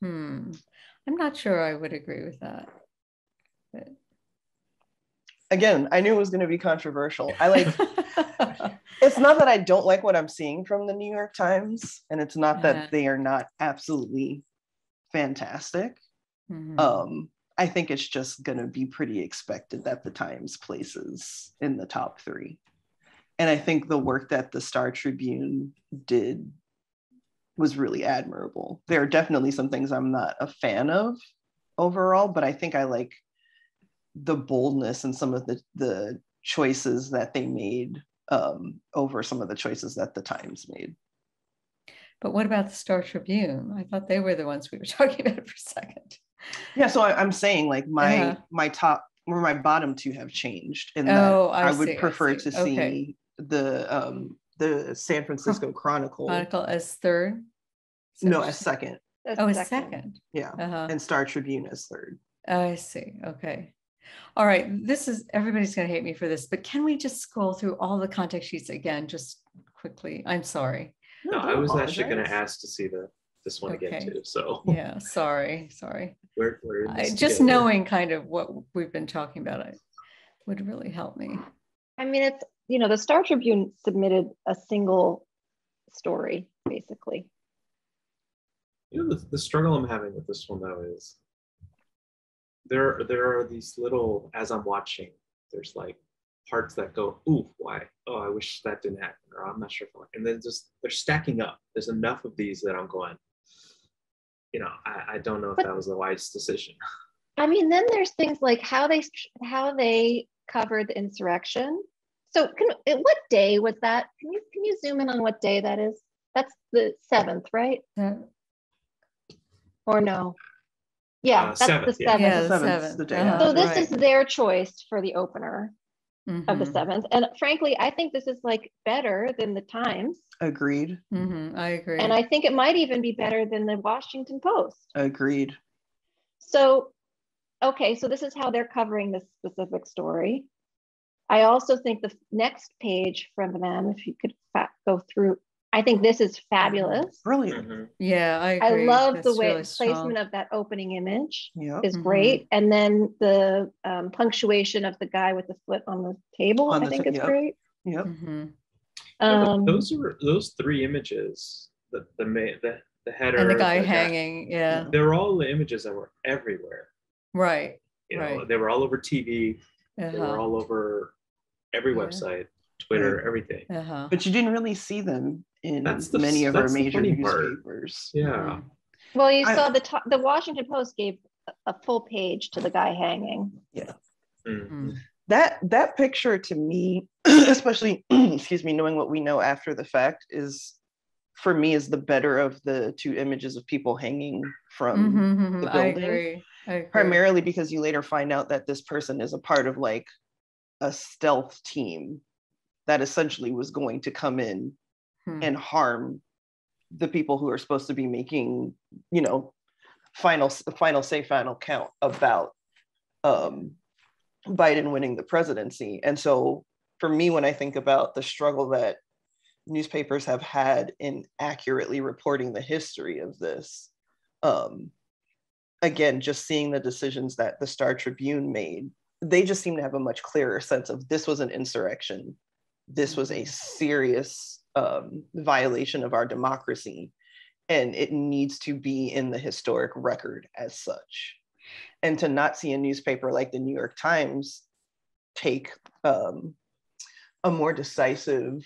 hmm. I'm not sure I would agree with that. But Again, I knew it was going to be controversial. I like. it's not that I don't like what I'm seeing from the New York Times, and it's not Yeah. that they are not absolutely fantastic. Mhm. Um, I think it's just going to be pretty expected that the Times places in the top three. And I think the work that the Star Tribune did was really admirable. There are definitely some things I'm not a fan of overall, but I think I like the boldness and some of the, the choices that they made um, over some of the choices that the Times made. But what about the Star Tribune? I thought they were the ones we were talking about for a second. Yeah, so I, I'm saying like my Yeah. my top or my bottom two have changed, and that Oh, I I, would see, I prefer see. to see Okay. the um the San Francisco Chronicle. Chronicle as third? Is that no, as second. That's Oh, a second. second. Yeah, Uh-huh. and Star Tribune as third. I see. Okay. All right. This is everybody's going to hate me for this, but can we just scroll through all the contact sheets again, just quickly? I'm sorry. No, I don't was actually going to ask to see the this one again too. So Yeah. Sorry. Sorry. we're, we're I, just together. knowing kind of what we've been talking about it would really help me. I mean, it's, you know, the Star Tribune submitted a single story, basically. You know, the, the struggle I'm having with this one though is there there are these little as I'm watching, there's like parts that go, ooh, why? Oh, I wish that didn't happen, or I'm not sure if I and then just they're stacking up. There's enough of these that I'm going, you know, I, I don't know if But- that was the wise decision. I mean, then there's things like how they how they covered the insurrection. So, can, uh, what day was that? Can you can you zoom in on what day that is? That's the seventh, right? That- Or no? Yeah, Uh, that's the seventh, yeah. seventh. Yeah, the seventh, seventh. the day uh-huh, So this right. is their choice for the opener of the Mhm, seventh, and frankly, I think this is like better than the Times, Agreed. mhm, I agree. and I think it might even be better than the Washington Post. Agreed. So, okay, so this is how they're covering this specific story. I also think the next page from them, if you could fa- go through, I think this is fabulous. Brilliant. Mhm. yeah, I I agree. love the way really strong. placement of that opening image Yep. is Mhm. great, and then the um, punctuation of the guy with the foot on the table, On I the think ta- is yep. great. Yep. Mhm. Yeah, Um, those are those three images, the the ma- the, the header, And the guy hanging, yeah, They were all the images that were everywhere. right. You know, Right. they were all over TV. They were Uh-huh. all over every Yeah. website, Twitter, everything. Uh-huh. But you didn't really see them in That's the- many of our that's the major funny part. newspapers. Yeah. Well, you I- saw the to- the Washington Post gave a- a full page to the guy hanging. Mm. Mm. That that picture to me, especially excuse me, knowing what we know after the fact is for me is the better of the two images of people hanging from Mhm, mhm, the I building. agree. I agree. primarily because you later find out that this person is a part of like a stealth team that essentially was going to come in Hmm. and harm the people who are supposed to be making you know final final say final count about um biden winning the presidency and so for me when i think about the struggle that newspapers have had in accurately reporting the history of this um again just seeing the decisions that the star tribune made they just seem to have a much clearer sense of this was an insurrection this was a serious um, violation of our democracy and it needs to be in the historic record as such. And to not see a newspaper like the new york times take um, a more decisive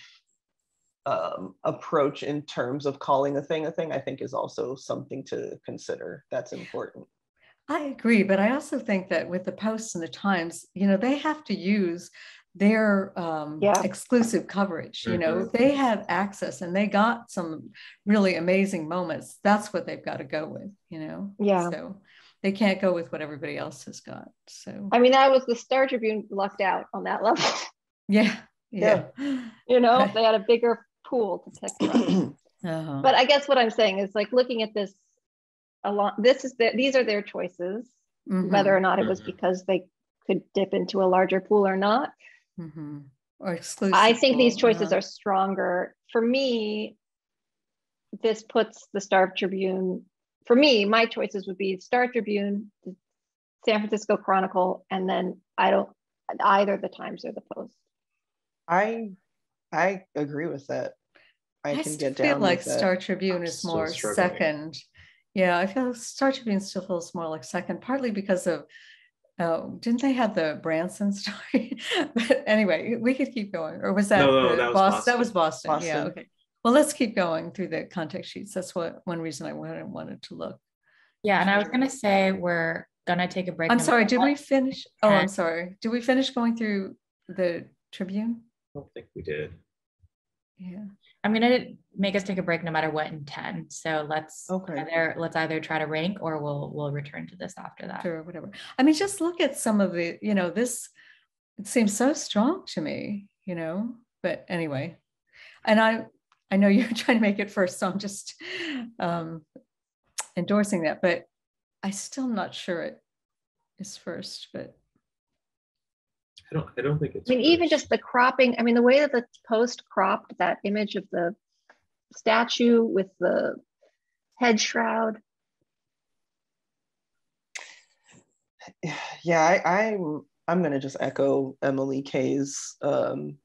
um, approach in terms of calling a thing a thing i think is also something to consider. That's important. I agree, but I also think that with the Post and the Times, you know, they have to use their um, Yeah. exclusive coverage. You know, Mhm. they have access and they got some really amazing moments. That's what they've got to go with. You know, Yeah. So they can't go with what everybody else has got. So I mean, that was the Star Tribune lucked out on that level. yeah, yeah. you know, they had a bigger pool to pick from. Uh-huh. but I guess what I'm saying is like looking at this along this is the, these are their choices, Mhm, whether or not it was because they could dip into a larger pool or not. Mhm. Or exclusive. I think these choices uh-huh. are stronger. For me, this puts the Star Tribune, for me, my choices would be Star Tribune, the San Francisco Chronicle, and then I don't either the Times or the Post. i i agree with that i, I can still get feel down like with that. Star Tribune I'm is more struggling. second. Yeah, I feel Star Tribune still feels more like second, partly because of oh, didn't they have the Branson story? but anyway, we could keep going. Or was that, No, no, the that was Boston? That was Boston. Yeah, okay. Well, let's keep going through the context sheets. That's what one reason I wanted, wanted to look. Yeah, and I was gonna say we're gonna take a break. I'm sorry, did we finish? Oh, I'm sorry. Did we finish going through the Tribune? I don't think we did. Yeah. I'm gonna make us take a break no matter what in 10. So let's Okay. either let's either try to rank or we'll we'll return to this after that. or whatever. I mean, just look at some of the, you know, this it seems so strong to me, you know. But anyway, and I I know you're trying to make it first, so I'm just um endorsing that, but I still not sure it is first, but I don't. I don't think it's. I mean, even just the cropping, I mean, the way that the Post cropped that image of the statue with the head shroud. yeah I, i'm i'm gonna just echo emily k's um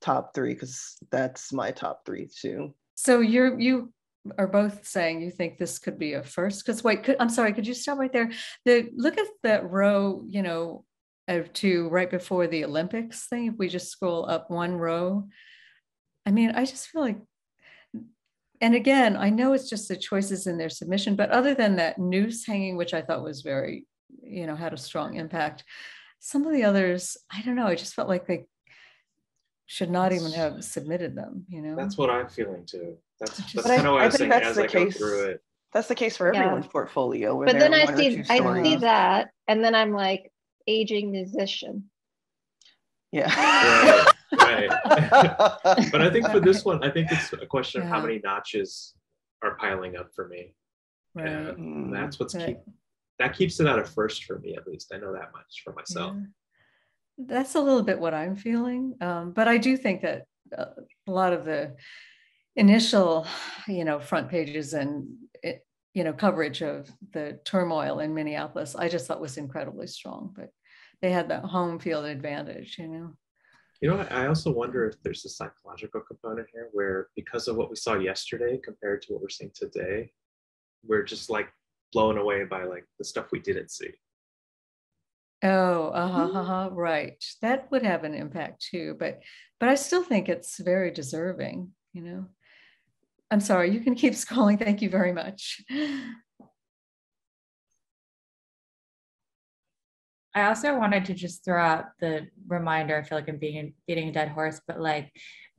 top three because that's my top three too so you're you are both saying you think this could be a first. Because wait, could, I'm sorry, could you stop right there? The look at that row, you know, Uh, of two right before the Olympics thing. If we just scroll up one row, I mean, I just feel like and again, I know it's just the choices in their submission, but other than that noose hanging, which I thought was very, you know, had a strong impact, some of the others, I don't know, I just felt like they should not even have submitted them, you know? That's what I'm feeling too. That's, that's But I- kind of what I I was think saying that's as the I go through it. That's the case for Yeah. everyone's portfolio. But then I see, I see that, and then I'm like, aging musician. Yeah. Right, But I think for this one, I think it's a question of how many notches are piling up for me. Right. And Mm. that's what's Right. keep that keeps it at a first for me at least. I know that much for myself. Yeah. That's a little bit what I'm feeling. Um, but I do think that uh, a lot of the initial, you know, front pages and, it, you know, coverage of the turmoil in Minneapolis, I just thought was incredibly strong. But they had that home field advantage, you know. You know, I I also wonder if there's a psychological component here where because of what we saw yesterday compared to what we're seeing today, we're just like blown away by like the stuff we didn't see. Oh, uh-huh, uh-huh, right. That would have an impact too, but but I still think it's very deserving, you know. I'm sorry, you can keep scrolling. Thank you very much. I also wanted to just throw out the reminder. I feel like I'm being beating a dead horse, but like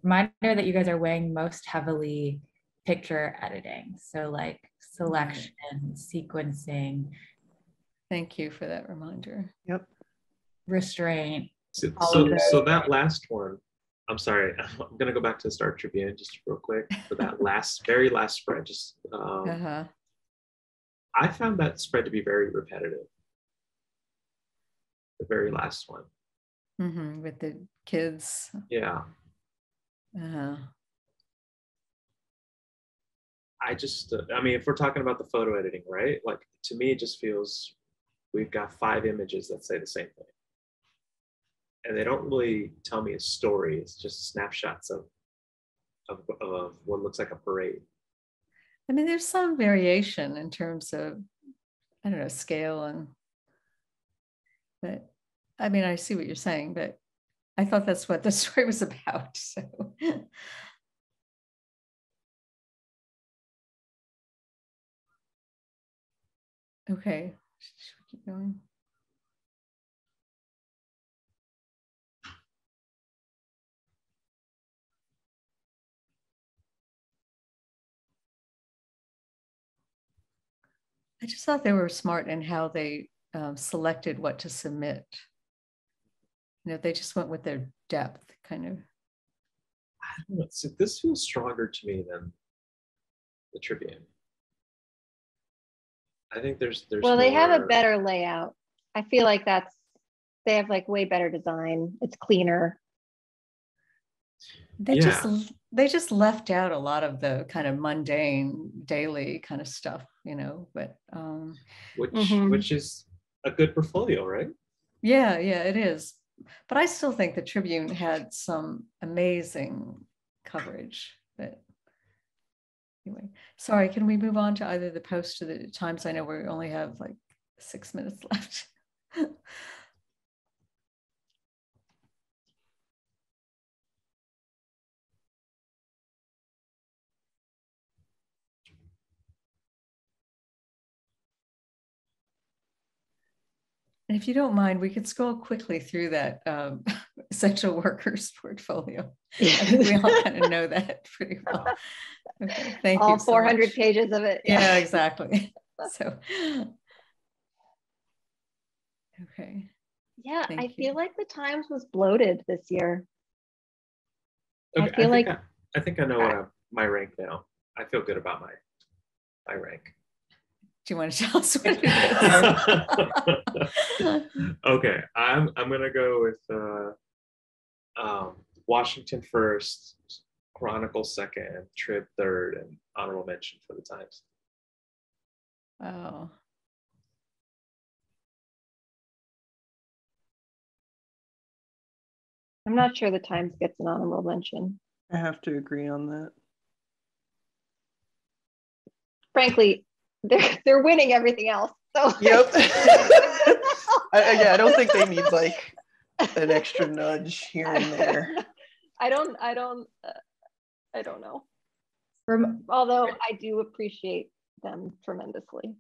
reminder that you guys are weighing most heavily picture editing. So like selection, sequencing, Thank you for that reminder. Yep. Restraint. So, so, so that last one, I'm sorry, I'm gonna go back to the Star Tribune just real quick for that last, very last spread. Just, um, Uh-huh. I found that spread to be very repetitive. The very last one, Mm-hmm, With the kids. yeah. Uh-huh. I just, uh, I mean, if we're talking about the photo editing, right? Like to me, it just feels we've got five images that say the same thing. And they don't really tell me a story. It's just snapshots of, of, of what looks like a parade. I mean, there's some variation in terms of, I don't know, scale and, but I mean, I see what you're saying, but I thought that's what the story was about. So, okay, should we keep going? I just thought they were smart in how they um, selected what to submit. You know, they just went with their depth, kind of. I don't know. So this feels stronger to me than the Tribune. I think there's there's Well, they have a better layout. I feel like that's, they have like way better design. It's cleaner. They just Yeah. l- they just left out a lot of the kind of mundane daily kind of stuff, you know. But um, which Mhm. which is a good portfolio, right? yeah, yeah, it is. But I still think the Tribune had some amazing coverage. But anyway, sorry. Can we move on to either the Post or the Times? I know we only have like six minutes left. And if you don't mind, we could scroll quickly through that um, essential workers portfolio. I think we all kind of know that pretty well. Okay, thank you. All so 400 much. pages of it. Yeah, exactly. So, okay. Yeah, I Thank feel like the Times was bloated this year. I feel think like- I, I think I know what I'm, my rank now. I feel good about my my rank. Do you want to tell us what it is? okay, I'm I'm gonna go with uh, um, Washington first, Chronicle second, Trib third, and honorable mention for the Times. oh, I'm not sure the Times gets an honorable mention. I have to agree on that. frankly, they're they're winning everything else. So Yep. I, I- yeah, I don't think they need like an extra nudge here and there. I don't I don't uh, I don't know. Rem- Although I do appreciate them tremendously.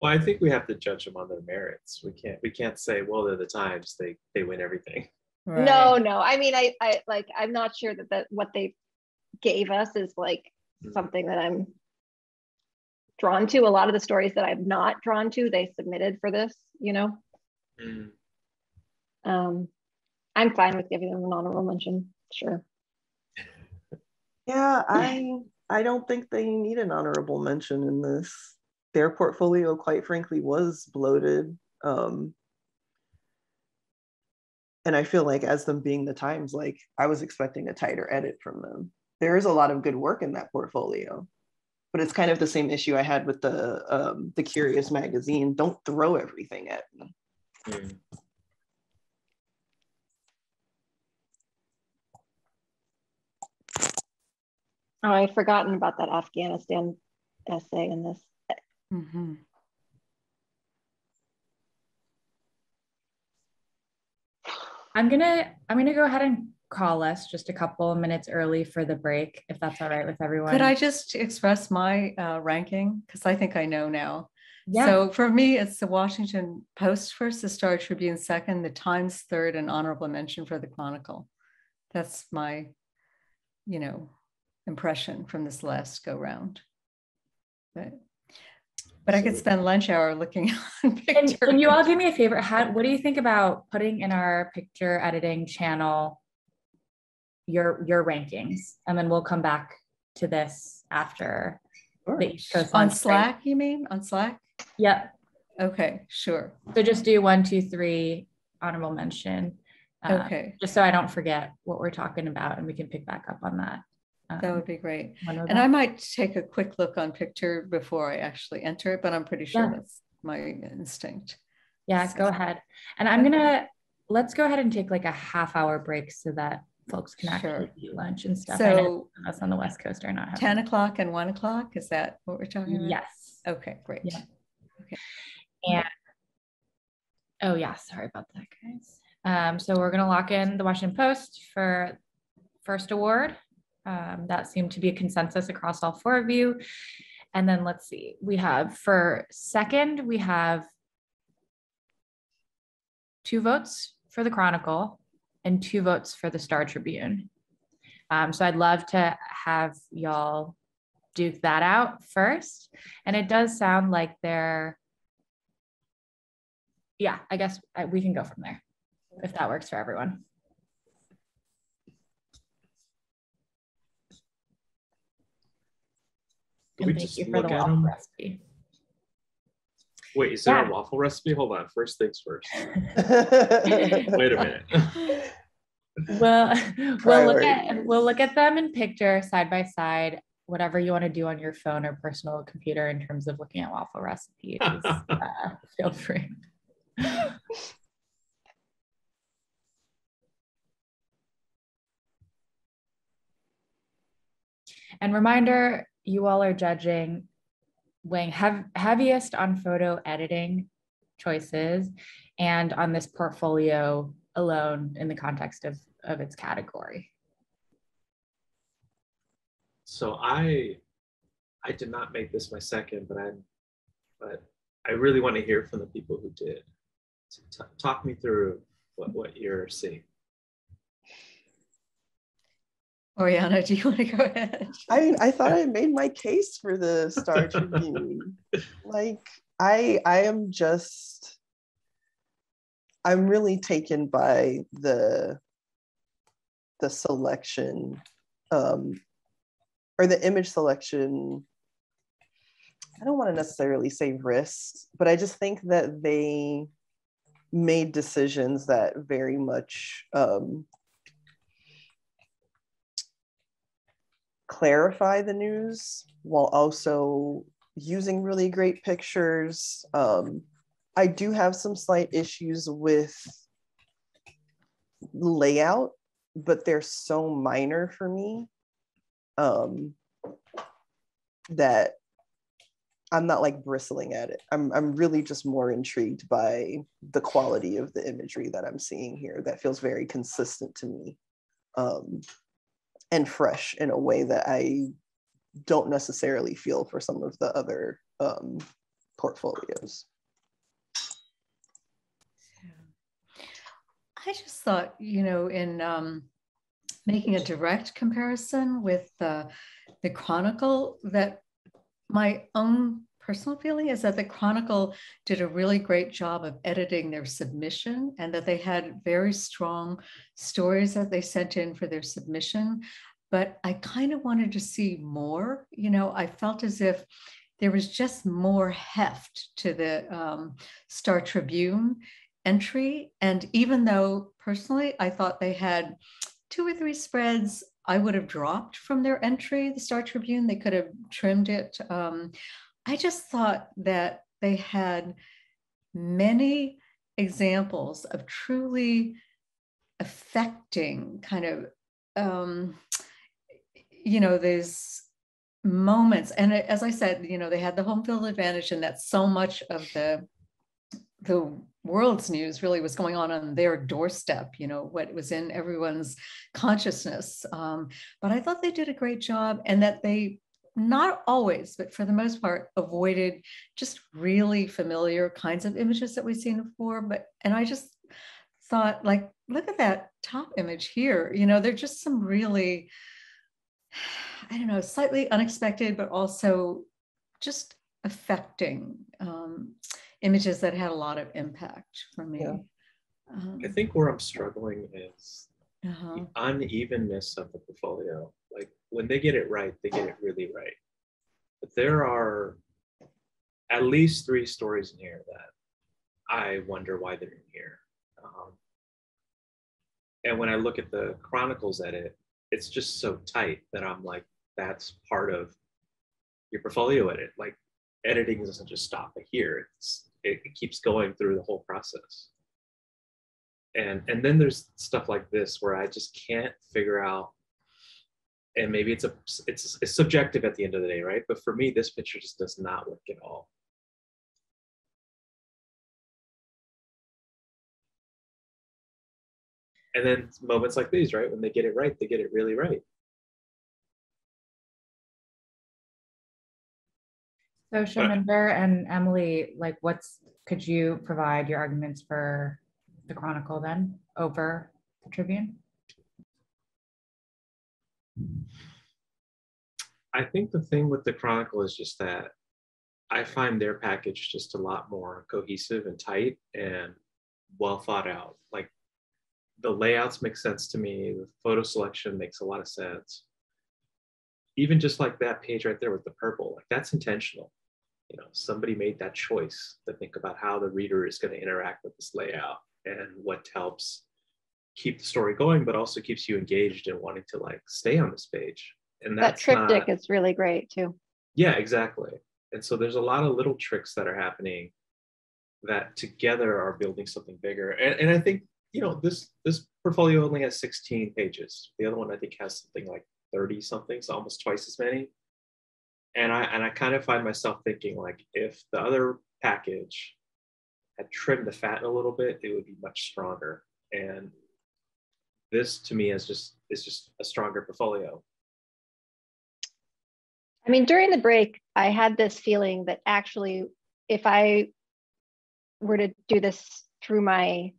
Well, I think we have to judge them on their merits. We can't we can't say, well, they're the times, they they win everything. Right. No, no. I mean, I, I like. I'm not sure that that what they gave us is like Mm. something that I'm drawn to. A lot of the stories that I've not drawn to, they submitted for this. You know, Mm. um, I'm fine with giving them an honorable mention. Sure. Yeah, I I don't think they need an honorable mention in this. Their portfolio, quite frankly, was bloated. Um, and I feel like as them being the times, like I was expecting a tighter edit from them. There is a lot of good work in that portfolio, but it's kind of the same issue I had with the um, the Curious magazine. Don't throw everything at me. Mm. Oh, I'd forgotten about that Afghanistan essay in this. Mhm. I'm gonna I'm gonna go ahead and call us just a couple of minutes early for the break, if that's all right with everyone. Could I just express my uh, ranking? Because I think I know now. Yeah. So for me, it's the Washington Post first, the Star Tribune second, the Times third, and honorable mention for the Chronicle. That's my, you know, impression from this last go round. But, but I could spend lunch hour looking on pictures. can you all do me a favor? How, what do you think about putting in our picture editing channel your your rankings, and then we'll come back to this after the East Coast on break. Slack? You mean on Slack? Yep. Okay, sure. So just do one, two, three, honorable mention. uh, Okay, Just so I don't forget what we're talking about, and we can pick back up on that. that um, would be great. And. I might take a quick look on picture before I actually enter it, but I'm pretty sure Yeah. that's my instinct. Yeah, go ahead. And I'm gonna, let's go ahead and take like a half hour break so that folks can actually Sure. eat lunch and stuff. So us on the West Coast are not having. 10 o'clock and 1 o'clock, is that what we're talking about? Yes. Okay, great. Yeah. And Oh yeah, sorry about that, guys. Um, so we're gonna lock in the Washington Post for first award. Um, that seemed to be a consensus across all four of you. And then let's see, we have for second, we have two votes for the Chronicle and two votes for the Star Tribune. Um, so I'd love to have y'all duke that out first. And it does sound like they're yeah, I guess uh, we can go from there if that works for everyone. Do And thank you for the waffle them? recipe. Wait, is there Yeah. a waffle recipe? Hold on. First things first. Wait a minute. We'll we'll look at we'll look at them in picture side by side. Whatever you want to do on your phone or personal computer in terms of looking at waffle recipes, uh, feel free. And reminder, you all are judging weighing hev- heaviest on photo editing choices and on this portfolio alone in the context of, of its category. So I, I did not make this my second, but I, but I really want to hear from the people who did. So t- talk me through what what you're seeing. Oriana, do you want to go ahead? I mean, I thought I made my case for the Star Tribune. like, I I am just I'm really taken by the the selection um or the image selection. I don't want to necessarily say risks, but I just think that they made decisions that very much um, clarify the news while also using really great pictures. Um, I do have some slight issues with layout, but they're so minor for me um, that I'm not like bristling at it. I'm I'm really just more intrigued by the quality of the imagery that I'm seeing here. That feels very consistent to me, um, and fresh in a way that I don't necessarily feel for some of the other um, portfolios. I just thought, you know, in um, making a direct comparison with the, Chronicle, that my own personal feeling is that the Chronicle did a really great job of editing their submission and that they had very strong stories that they sent in for their submission. But I kind of wanted to see more. You know, I felt as if there was just more heft to the um, Star Tribune entry. And even though personally I thought they had two or three spreads I would have dropped from their entry, the Star Tribune. They could have trimmed it. Um, I just thought that they had many examples of truly affecting kind of, um, you know, these moments. And as I said, you know, they had the home field advantage, and that so much of the the world's news really was going on on their doorstep, you know, what was in everyone's consciousness. Um, but I thought they did a great job and that they not always, but for the most part, avoided just really familiar kinds of images that we've seen before. But and I just thought, like, look at that top image here. You know, they're just some really, I don't know, slightly unexpected, but also just affecting um, images that had a lot of impact for me. Yeah. Um, I think where I'm struggling is uh-huh. the unevenness of the portfolio. Like when they get it right, they get it really right. But there are at least three stories in here that I wonder why they're in here. Um, and when I look at the Chronicles edit, it's just so tight that I'm like, that's part of your portfolio edit. Like editing doesn't just stop here. It's it, it keeps going through the whole process. And and then there's stuff like this where I just can't figure out and maybe it's a it's, it's subjective at the end of the day right? But for me this picture just does not work at all. And then moments like these right? When they get it right they get it really right So Shaminder and Emily, like what's, could you provide your arguments for the Chronicle then over the Tribune? I think the thing with the Chronicle is just that I find their package just a lot more cohesive and tight and well thought out. Like the layouts make sense to me, the photo selection makes a lot of sense. Even just like that page right there with the purple, like that's intentional you know somebody made that choice to think about how the reader is going to interact with this layout and what helps keep the story going but also keeps you engaged and wanting to like stay on this page. And that triptych not, is really great too. Yeah exactly. And so there's a lot of little tricks that are happening that together are building something bigger. And, and i think you know this this portfolio only has 16 pages. The other one i think has something like 30 something so almost twice as many and I and I kind of find myself thinking like if the other package had trimmed the fat a little bit, it would be much stronger. And this to me is just is just a stronger portfolio. I mean, during the break, I had this feeling that actually, if I were to do this through my,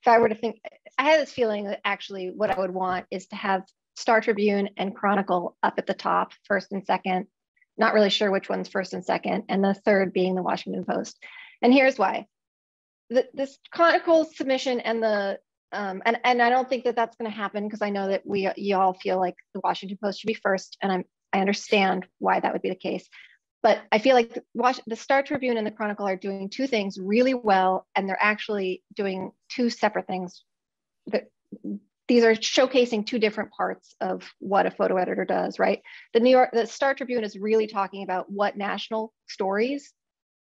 if I were to think, I had this feeling that actually what I would want is to have Star Tribune and Chronicle up at the top, first and second, not really sure which one's first and second, and the third being the Washington Post. And here's why. The, this Chronicle submission and the um, and and I don't think that that's going to happen because I know that we you all feel like the Washington Post should be first, and I'm I understand why that would be the case. But I feel like the, the Star Tribune and the Chronicle are doing two things really well, and they're actually doing two separate things these are showcasing two different parts of what a photo editor does, right? The New York, the Star Tribune is really talking about what national stories,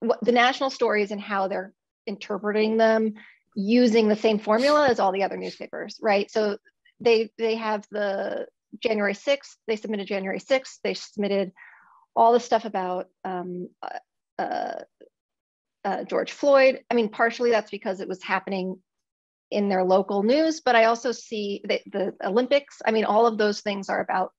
what the national stories and how they're interpreting them using the same formula as all the other newspapers, right? So they they have the January 6th, they submitted January 6th, they submitted all the stuff about um, uh, uh, uh, George Floyd. I mean, partially that's because it was happening in their local news, but I also see the, the Olympics. I mean, all of those things are about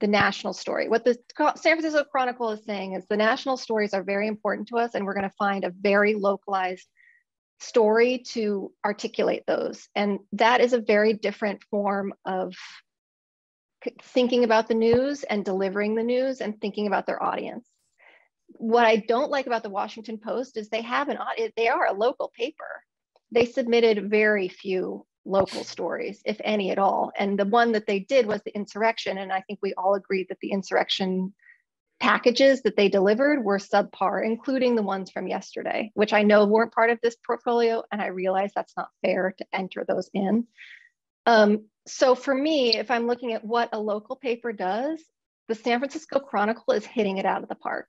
the national story. What the San Francisco Chronicle is saying is the national stories are very important to us, and we're going to find a very localized story to articulate those. And that is a very different form of thinking about the news and delivering the news and thinking about their audience. What I don't like about the Washington Post is they have an they are a local paper. They submitted very few local stories, if any at all. And the one that they did was the insurrection. And I think we all agreed that the insurrection packages that they delivered were subpar, including the ones from yesterday, which I know weren't part of this portfolio. And I realize that's not fair to enter those in. Um, so for me, if I'm looking at what a local paper does, the San Francisco Chronicle is hitting it out of the park.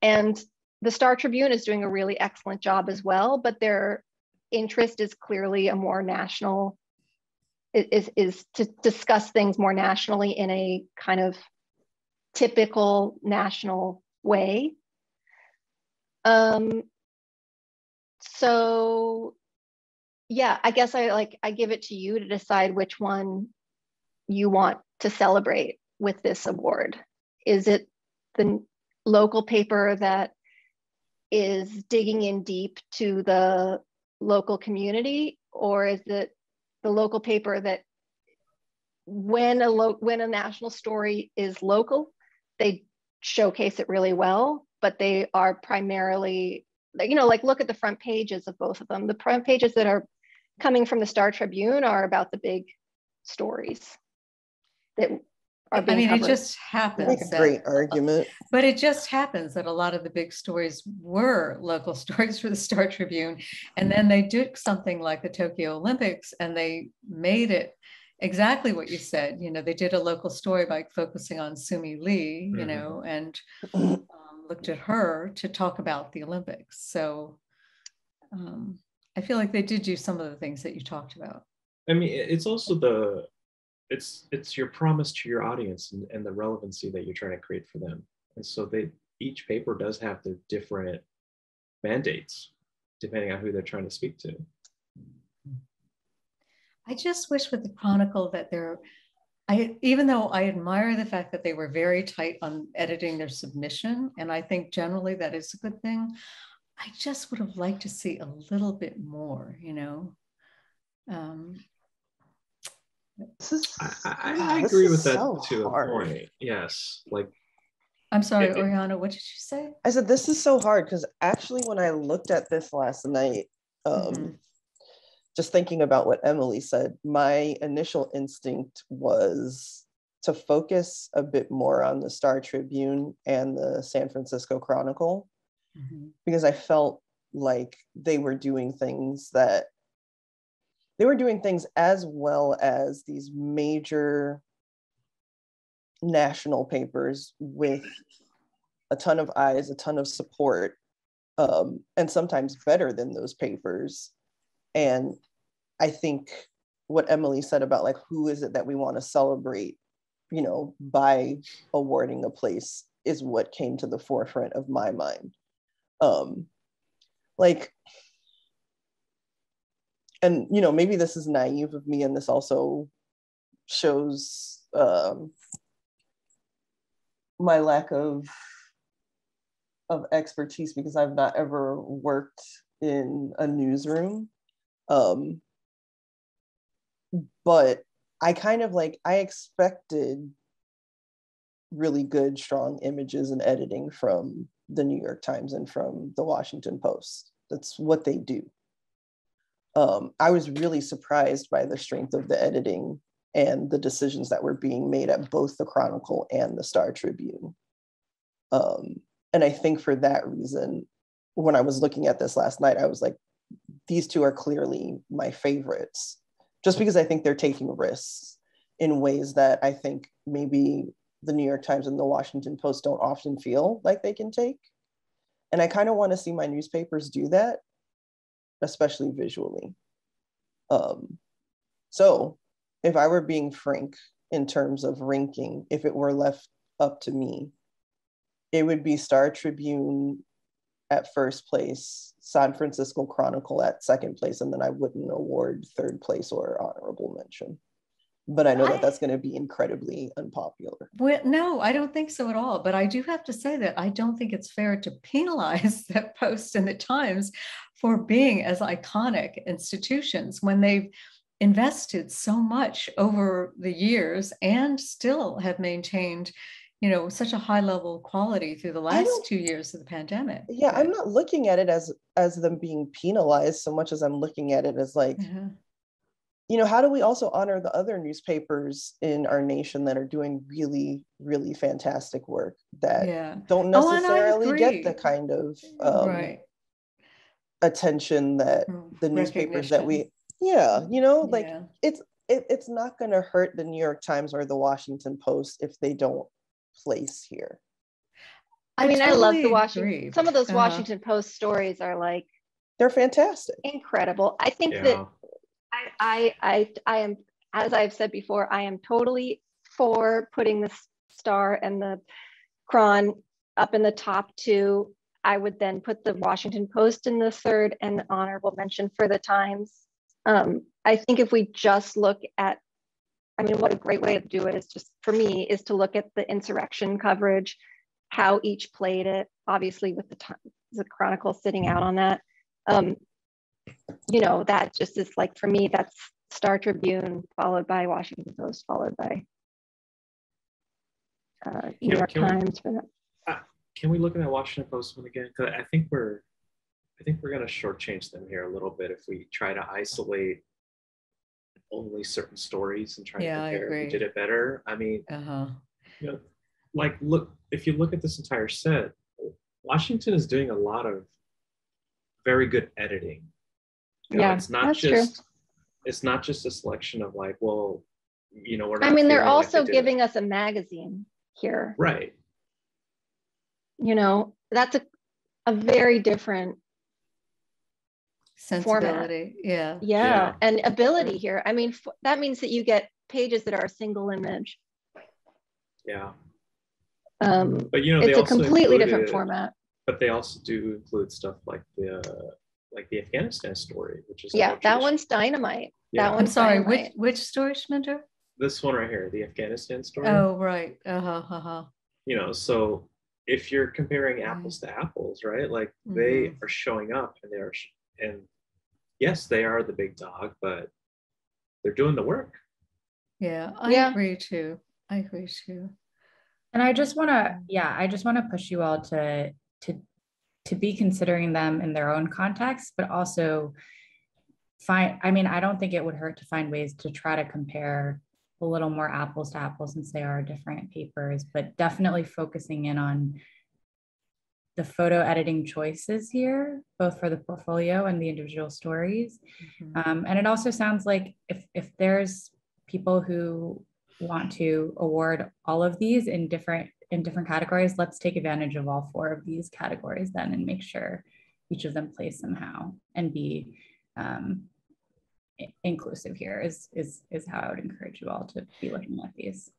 And the Star Tribune is doing a really excellent job as well, but their interest is clearly a more national, is, is to discuss things more nationally in a kind of typical national way. Um, so yeah, I guess I like I give it to you to decide which one you want to celebrate with this award. Is it the local paper that is digging in deep to the local community, or is it the local paper that when a lo- when a national story is local, they showcase it really well, but they are primarily you know like look at the front pages of both of them. The front pages that are coming from the Star Tribune are about the big stories that I mean, covered. it just happens. That's a that- great argument. But it just happens that a lot of the big stories were local stories for the Star Tribune. And then they did something like the Tokyo Olympics and they made it exactly what you said. You know, they did a local story by focusing on Suni Lee, you Mhm. know, and um, looked at her to talk about the Olympics. So um, I feel like they did do some of the things that you talked about. I mean, it's also the it's it's your promise to your audience and, and the relevancy that you're trying to create for them. And so they each paper does have the different mandates depending on who they're trying to speak to. I just wish with the Chronicle that they're, I even though I admire the fact that they were very tight on editing their submission, and I think generally that is a good thing. I just would have liked to see a little bit more, you know. Um, This is, I, I, I agree is with that so to hard. a point. Yes, like I'm sorry, It- it- Oriana, what did you say? I said this is so hard because actually when I looked at this last night, um, Mhm. just thinking about what Emily said, my initial instinct was to focus a bit more on the Star Tribune and the San Francisco Chronicle Mhm. because I felt like they were doing things that they were doing things as well as these major national papers with a ton of eyes, a ton of support, um, and sometimes better than those papers. And I think what Emily said about like who is it that we want to celebrate, you know, by awarding a place is what came to the forefront of my mind. Um, like, and you know, maybe this is naive of me, and this also shows um, my lack of of expertise because I've not ever worked in a newsroom. Um, but I kind of like I expected really good, strong images and editing from the New York Times and from the Washington Post. That's what they do. Um, I was really surprised by the strength of the editing and the decisions that were being made at both the Chronicle and the Star Tribune. Um, and I think for that reason, when I was looking at this last night, I was like, these two are clearly my favorites, just because I think they're taking risks in ways that I think maybe the New York Times and the Washington Post don't often feel like they can take. And I kind of want to see my newspapers do that, especially visually. Um, so if I were being frank in terms of ranking, if it were left up to me, it would be Star Tribune at first place, San Francisco Chronicle at second place, and then I wouldn't award third place or honorable mention. But I know I- that that's going to be incredibly unpopular. Well, no, I don't think so at all. But I do have to say that I don't think it's fair to penalize that Post and the Times for being as iconic institutions when they've invested so much over the years and still have maintained, you know, such a high level of quality through the last two years of the pandemic. Yeah, I'm not looking at it as as them being penalized so much as I'm looking at it as like, Yeah. You know, how do we also honor the other newspapers in our nation that are doing really, really fantastic work that yeah. don't Oh, necessarily get the kind of um, right. attention that the newspapers that we yeah you know like Yeah. it's it, it's not going to hurt the new york times or the washington post if they don't place here I mean, I love the Washington. agree. Some of those Uh-huh. Washington Post stories are like they're fantastic incredible. I think Yeah. that I, I, I, I am, as I've said before, I am totally for putting the star and the Chron up in the top two. I would then put the Washington Post in the third and honorable mention for the Times. Um, I think if we just look at, I mean, what a great way to do it is just for me is to look at the insurrection coverage, how each played it, obviously with the the Chronicle sitting out on that. Um, you know, that just is like for me, that's Star Tribune followed by Washington Post, followed by uh, New Yeah, York can we- Times for that. Can we look at that Washington Post one again? Because I think we're, I think we're going to shortchange them here a little bit if we try to isolate only certain stories and try Yeah, to I compare who agree. did it better. I mean, Uh-huh. you know, like look if you look at this entire set, Washington is doing a lot of very good editing. You know, Yeah, it's not that's true. just it's not just a selection of like, well, you know, we're not. I mean, they're feeling like also it. giving us a magazine here. right. You know, that's a, a very different, Sensibility. Yeah. yeah, Yeah. and ability here. I mean, f- that means that you get pages that are a single image. Yeah, Um, but you know, they it's a also completely different format. But they also do include stuff like the uh, like the Afghanistan story, which is Yeah, that one's dynamite. Yeah. That I'm sorry, which dynamite. which story, Shaminder? This one right here, the Afghanistan story. Oh, right. Uh-huh. Uh-huh. you know so if you're comparing apples to apples right like they Mhm. are showing up and they're sh- and yes they are the big dog but they're doing the work Yeah, I Yeah. agree too. I agree too. And I just want to, yeah, I just want to push you all to to to be considering them in their own context, but also find. I mean, I don't think it would hurt to find ways to try to compare a little more apples to apples since they are different papers, but definitely focusing in on the photo editing choices here, both for the portfolio and the individual stories. Mhm. Um, and it also sounds like if, if there's people who want to award all of these in different in different categories, let's take advantage of all four of these categories then and make sure each of them plays somehow and be um, inclusive here is is is how I would encourage you all to be looking at these.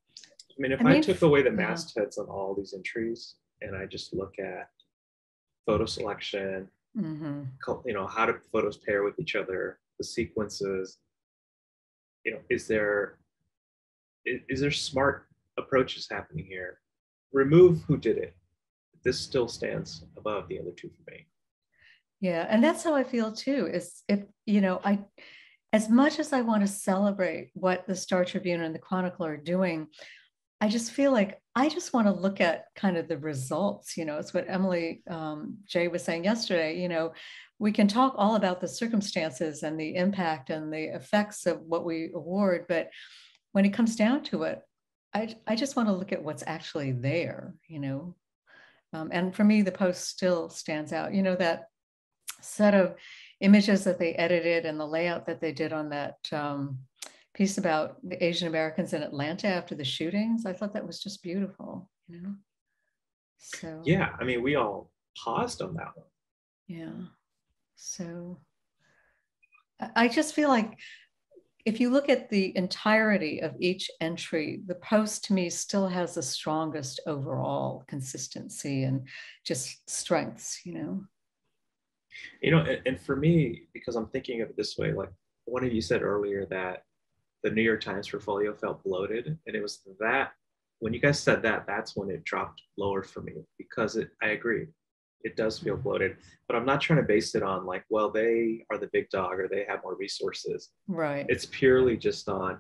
i mean if I i, took away the yeah. mastheads on all these entries and i just look at photo selection Mhm. you know how do photos pair with each other the sequences you know is there is, is there smart approaches happening here remove who did it this still stands above the other two for me Yeah, and that's how I feel too. Is if you know, I as much as I want to celebrate what the Star Tribune and the Chronicle are doing, I just feel like I just want to look at kind of the results. You know, it's what Emily um, Jay was saying yesterday. You know, we can talk all about the circumstances and the impact and the effects of what we award, but when it comes down to it, I I just want to look at what's actually there. You know, um, and for me, the post still stands out. You know that set of images that they edited and the layout that they did on that um, piece about the Asian Americans in Atlanta after the shootings. I thought that was just beautiful, you know. So yeah i mean we all paused on that one yeah. So I- I just feel like if you look at the entirety of each entry, the post to me still has the strongest overall consistency and just strengths, you know. You know, and, and for me, because I'm thinking of it this way, like one of you said earlier that the New York Times portfolio felt bloated, and it was that when you guys said that, that's when it dropped lower for me because it. I agree, it does feel mm-hmm. bloated, but I'm not trying to base it on like, well, they are the big dog or they have more resources. Right. It's purely just on,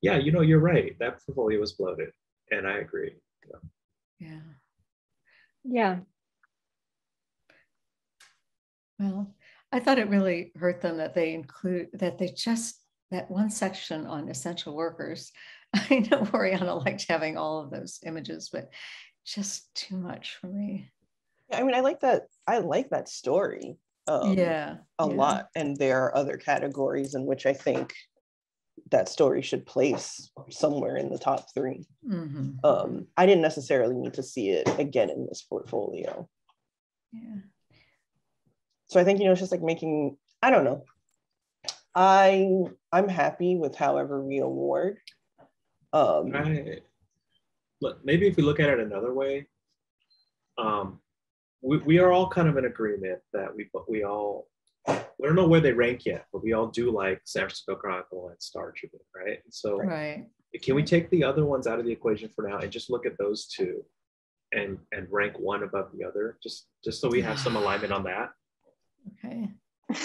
yeah, you know, you're right. That portfolio was bloated, and I agree. Yeah. Yeah. Well, I thought it really hurt them that they include that they just that one section on essential workers. I know Oriana liked having all of those images, but just too much for me. Yeah, I mean, I like that. I like that story. Um, yeah, a yeah. lot, and there are other categories in which I think that story should place somewhere in the top 3 Mhm. Um, I didn't necessarily need to see it again in this portfolio. Yeah. So I think you know, it's just like making. I don't know. I I'm happy with however we award. Um, I look maybe if we look at it another way, um, we, we are all kind of in agreement that we we all we don't know where they rank yet, but we all do like San Francisco Chronicle and Star Tribune, right? And so Right. can we take the other ones out of the equation for now and just look at those two and and rank one above the other just just so we have some alignment on that Okay.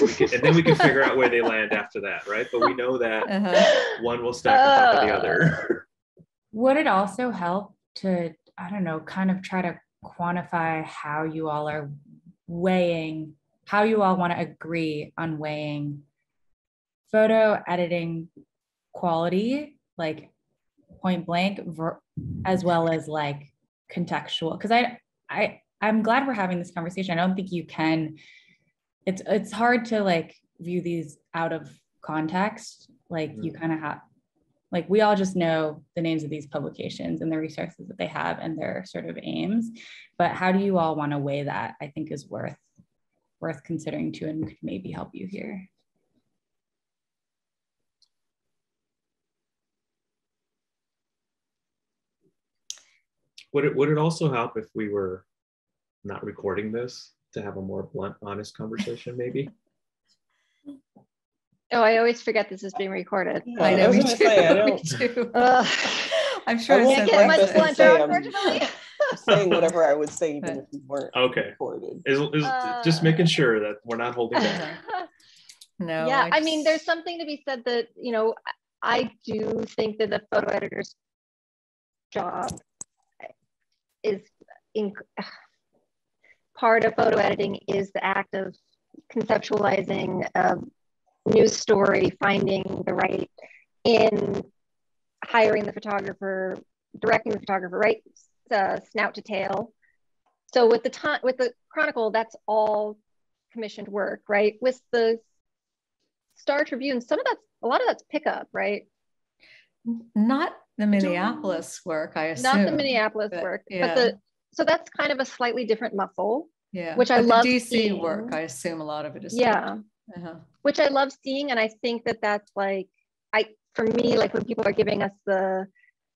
we can, and then we can figure out where they land after that right but we know that Uh-huh. one will stack on top of the other Would it also help to, I don't know, kind of try to quantify how you all are weighing, how you all want to agree on weighing photo editing quality, like point blank, ver- as well as like contextual? Because I, I, I'm glad we're having this conversation. I don't think you can. It's it's hard to like view these out of context. Like you mm. kind of have like we all just know the names of these publications and the resources that they have and their sort of aims. But how do you all want to weigh that i think is worth worth considering too and could maybe help you here? Would it would it also help if we were not recording this to have a more blunt honest conversation maybe Oh, I always forget this is being recorded. Yeah, I know. was Me too. say, I me don't- too. Ugh. I'm sure I I won't said Can't get like like much this this. and I'm- saying whatever I would say even if we weren't okay recorded. is, is just Uh, making sure that we're not holding back No. yeah, I mean, there's something to be said that, you know, I I do think that the photo editor's job is in part of photo editing is the act of conceptualizing a news story, finding the right in hiring the photographer, directing the photographer, right? Uh, snout to tail. So with the time with the Chronicle, that's all commissioned work, right? With the Star Tribune, some of that's a lot of that's pickup, right? not the Minneapolis work, I assume. Not the Minneapolis but work, yeah. but the so that's kind of a slightly different muscle, Yeah. which I but love DC seeing. work, I assume a lot of it is. yeah, Uh-huh. which I love seeing, and I think that that's like I for me like when people are giving us the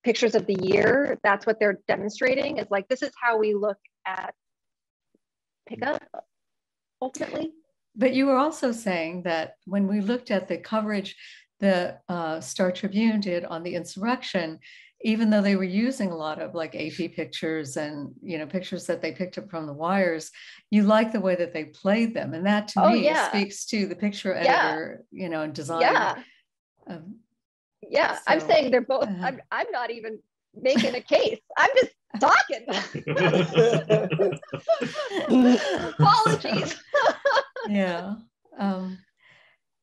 pictures of the year, that's what they're demonstrating is like this is how we look at pickup ultimately. But you were also saying that when we looked at the coverage the uh, Star Tribune did on the insurrection, even though they were using a lot of like AP pictures and you know pictures that they picked up from the wires, you like the way that they played them, and that to Oh, me yeah. speaks to the picture Yeah. editor, you know, and design. Yeah, of- yeah. I'm saying they're both. uh-huh. I'm I'm not even making a case. I'm just talking. Apologies. yeah. Um,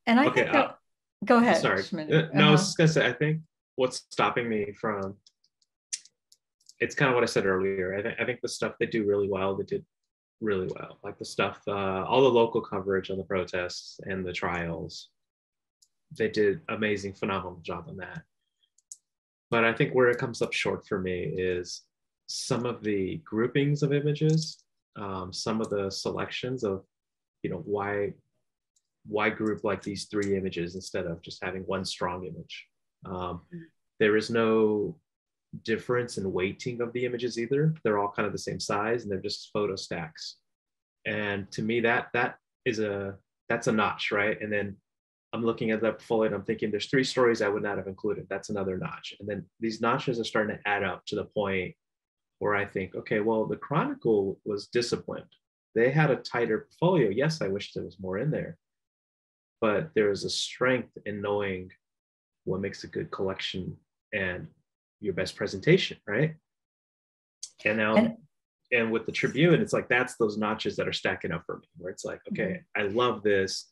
and I Okay, think that, go ahead. Sorry. Shmini. Uh, No, I was Uh-huh. just gonna say, I think what's stopping me from it's kind of what I said earlier. I think I think the stuff they do really well, they did really well. Like the stuff, uh, all the local coverage on the protests and the trials, they did amazing, phenomenal job on that. But I think where it comes up short for me is some of the groupings of images, um, some of the selections of, you know, why why group like these three images instead of just having one strong image? Um, there is no difference in weighting of the images either. They're all kind of the same size and they're just photo stacks. And to me, that that is a that's a notch, right? And then I'm looking at that portfolio and I'm thinking there's three stories I would not have included. That's another notch. And then these notches are starting to add up to the point where I think, okay, well, the Chronicle was disciplined. They had a tighter portfolio. Yes, I wish there was more in there, but there is a strength in knowing what makes a good collection and your best presentation, right? And now, and, and with the Tribune, it's like that's those notches that are stacking up for me, where it's like, okay, mm-hmm. I love this.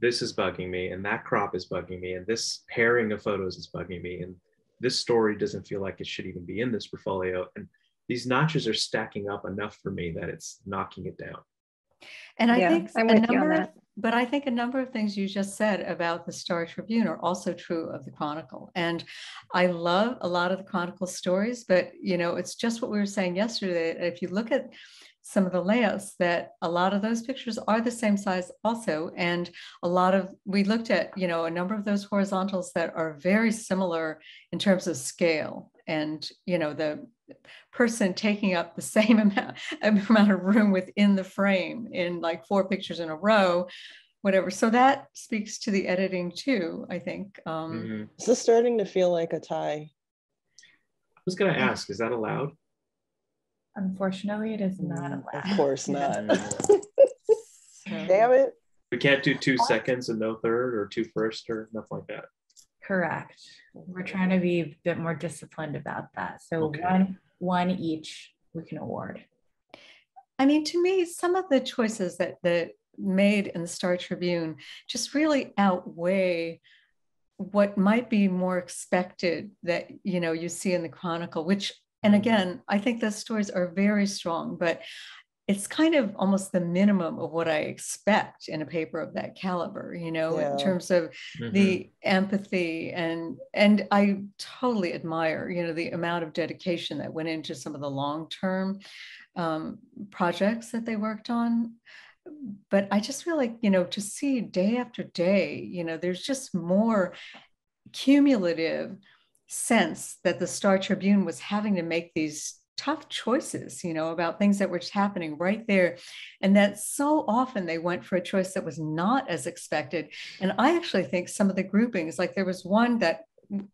This is bugging me, and that crop is bugging me, and this pairing of photos is bugging me, and this story doesn't feel like it should even be in this portfolio. And these notches are stacking up enough for me that it's knocking it down. And I yeah, think I'm a number of, but I think a number of things you just said about the Star Tribune are also true of the Chronicle. And I love a lot of the Chronicle stories, but you know, it's just what we were saying yesterday. If you look at some of the layouts that a lot of those pictures are the same size also and a lot of we looked at you know a number of those horizontals that are very similar in terms of scale and you know the person taking up the same amount, amount of room within the frame in like four pictures in a row whatever. So that speaks to the editing too i think um mm-hmm. is this starting to feel like a tie? I was going to ask is that allowed? Unfortunately it is not mm, allowed. of course not. Damn it. We can't do two seconds and no third or two first or nothing like that correct we're trying to be a bit more disciplined about that. So okay. one one each we can award. I mean, to me, some of the choices that that made in the Star Tribune just really outweigh what might be more expected that you know you see in the Chronicle. Which, and mm-hmm. again, I think those stories are very strong, but it's kind of almost the minimum of what I expect in a paper of that caliber, you know, yeah. in terms of mm-hmm. the empathy and and I totally admire, you know, the amount of dedication that went into some of the long-term um, projects that they worked on. But I just feel like, you know, to see day after day, you know, there's just more cumulative sense that the Star Tribune was having to make these tough choices, you know, about things that were just happening right there. And that so often they went for a choice that was not as expected. And I actually think some of the groupings, like there was one that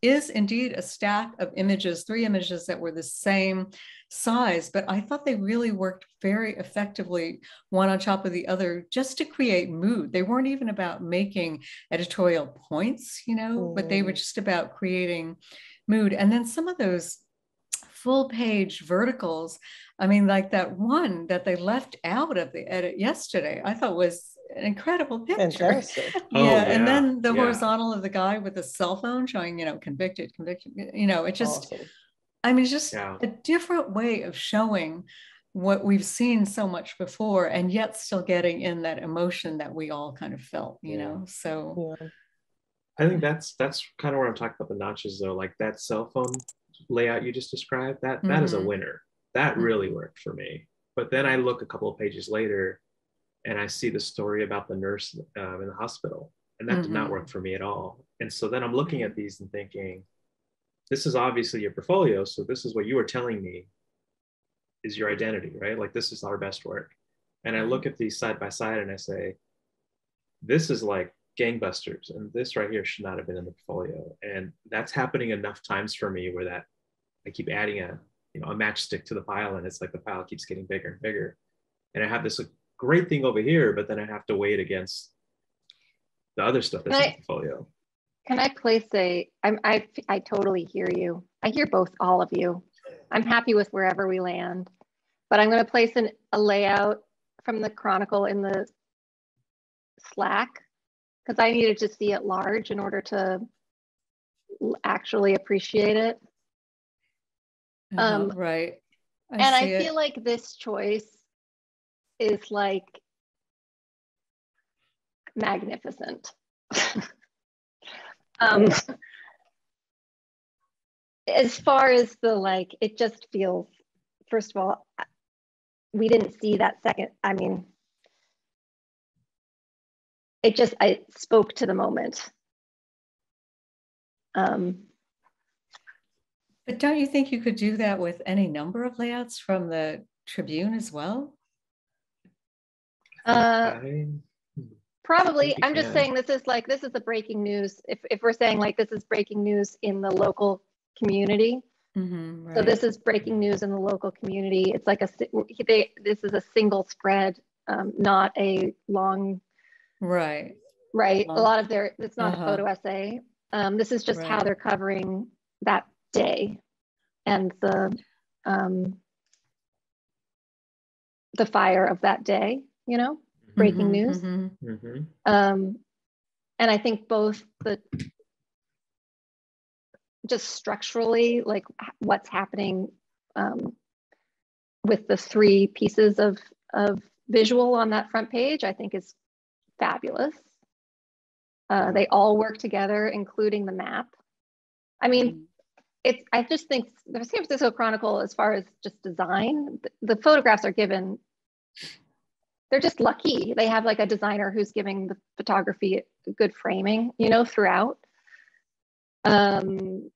is indeed a stack of images, three images that were the same size, but I thought they really worked very effectively, one on top of the other, just to create mood. They weren't even about making editorial points, you know, mm. but they were mm. just about creating mood. And then some of those full page verticals. I mean, like that one that they left out of the edit yesterday, I thought was an incredible picture. Fantastic. yeah. Oh, yeah. And then the yeah. horizontal of the guy with the cell phone showing, you know, convicted, convicted, you know, it just, awesome. I mean, it's just yeah. a different way of showing what we've seen so much before and yet still getting in that emotion that we all kind of felt, you know? So I think that's, that's kind of where I'm talking about the notches though, like that cell phone layout you just described, that mm-hmm. that is a mm-hmm. winner. That mm-hmm. really worked for me. But then I look a couple of pages later and I see the story about the nurse uh, in the hospital, and that mm-hmm. did not mm-hmm. work for me at all. And so then I'm looking at these and thinking, this is obviously your portfolio. So this is what you are telling me is your identity, right? Like this is our best work. And I look at these side by side and I say, this is like gangbusters and this right here should not have been in the portfolio and that's happening enough times for me where that i keep adding a you know a matchstick to the pile and it's like the pile keeps getting bigger and bigger. And i have this great thing over here but then i have to weigh it against the other stuff that's in the portfolio. Can i place a i'm i i totally hear you. I hear both all of you. I'm happy with wherever we land but i'm going to place an, a layout from the chronicle in the slack because I needed to see it large in order to actually appreciate it. Uh-huh, um, right. I and I it. feel like this choice is like magnificent. um, as far as the like, it just feels, first of all, we didn't see that second. I mean, it just I spoke to the moment. Um, But don't you think you could do that with any number of layouts from the Tribune as well? uh, Probably, I'm just can. saying this is like, this is the breaking news. If, if we're saying like, this is breaking news in the local community. Mhm, So this is breaking news in the local community. It's like a, they, this is a single spread, um, not a long, Right, right? A lot of their, it's not a Uh-huh. photo essay. Um, this is just how they're covering that day. And the, um, the fire of that day, you know, breaking Mhm, news. mhm. Mhm. Um, and I think both the just structurally, like what's happening um, with the three pieces of of visual on that front page, I think is fabulous. Uh, they all work together, including the map. I mean, it's I just think the San Francisco Chronicle, as far as just design, th- the photographs are given. They're just lucky. They have like a designer who's giving the photography good framing, you know, throughout. Um,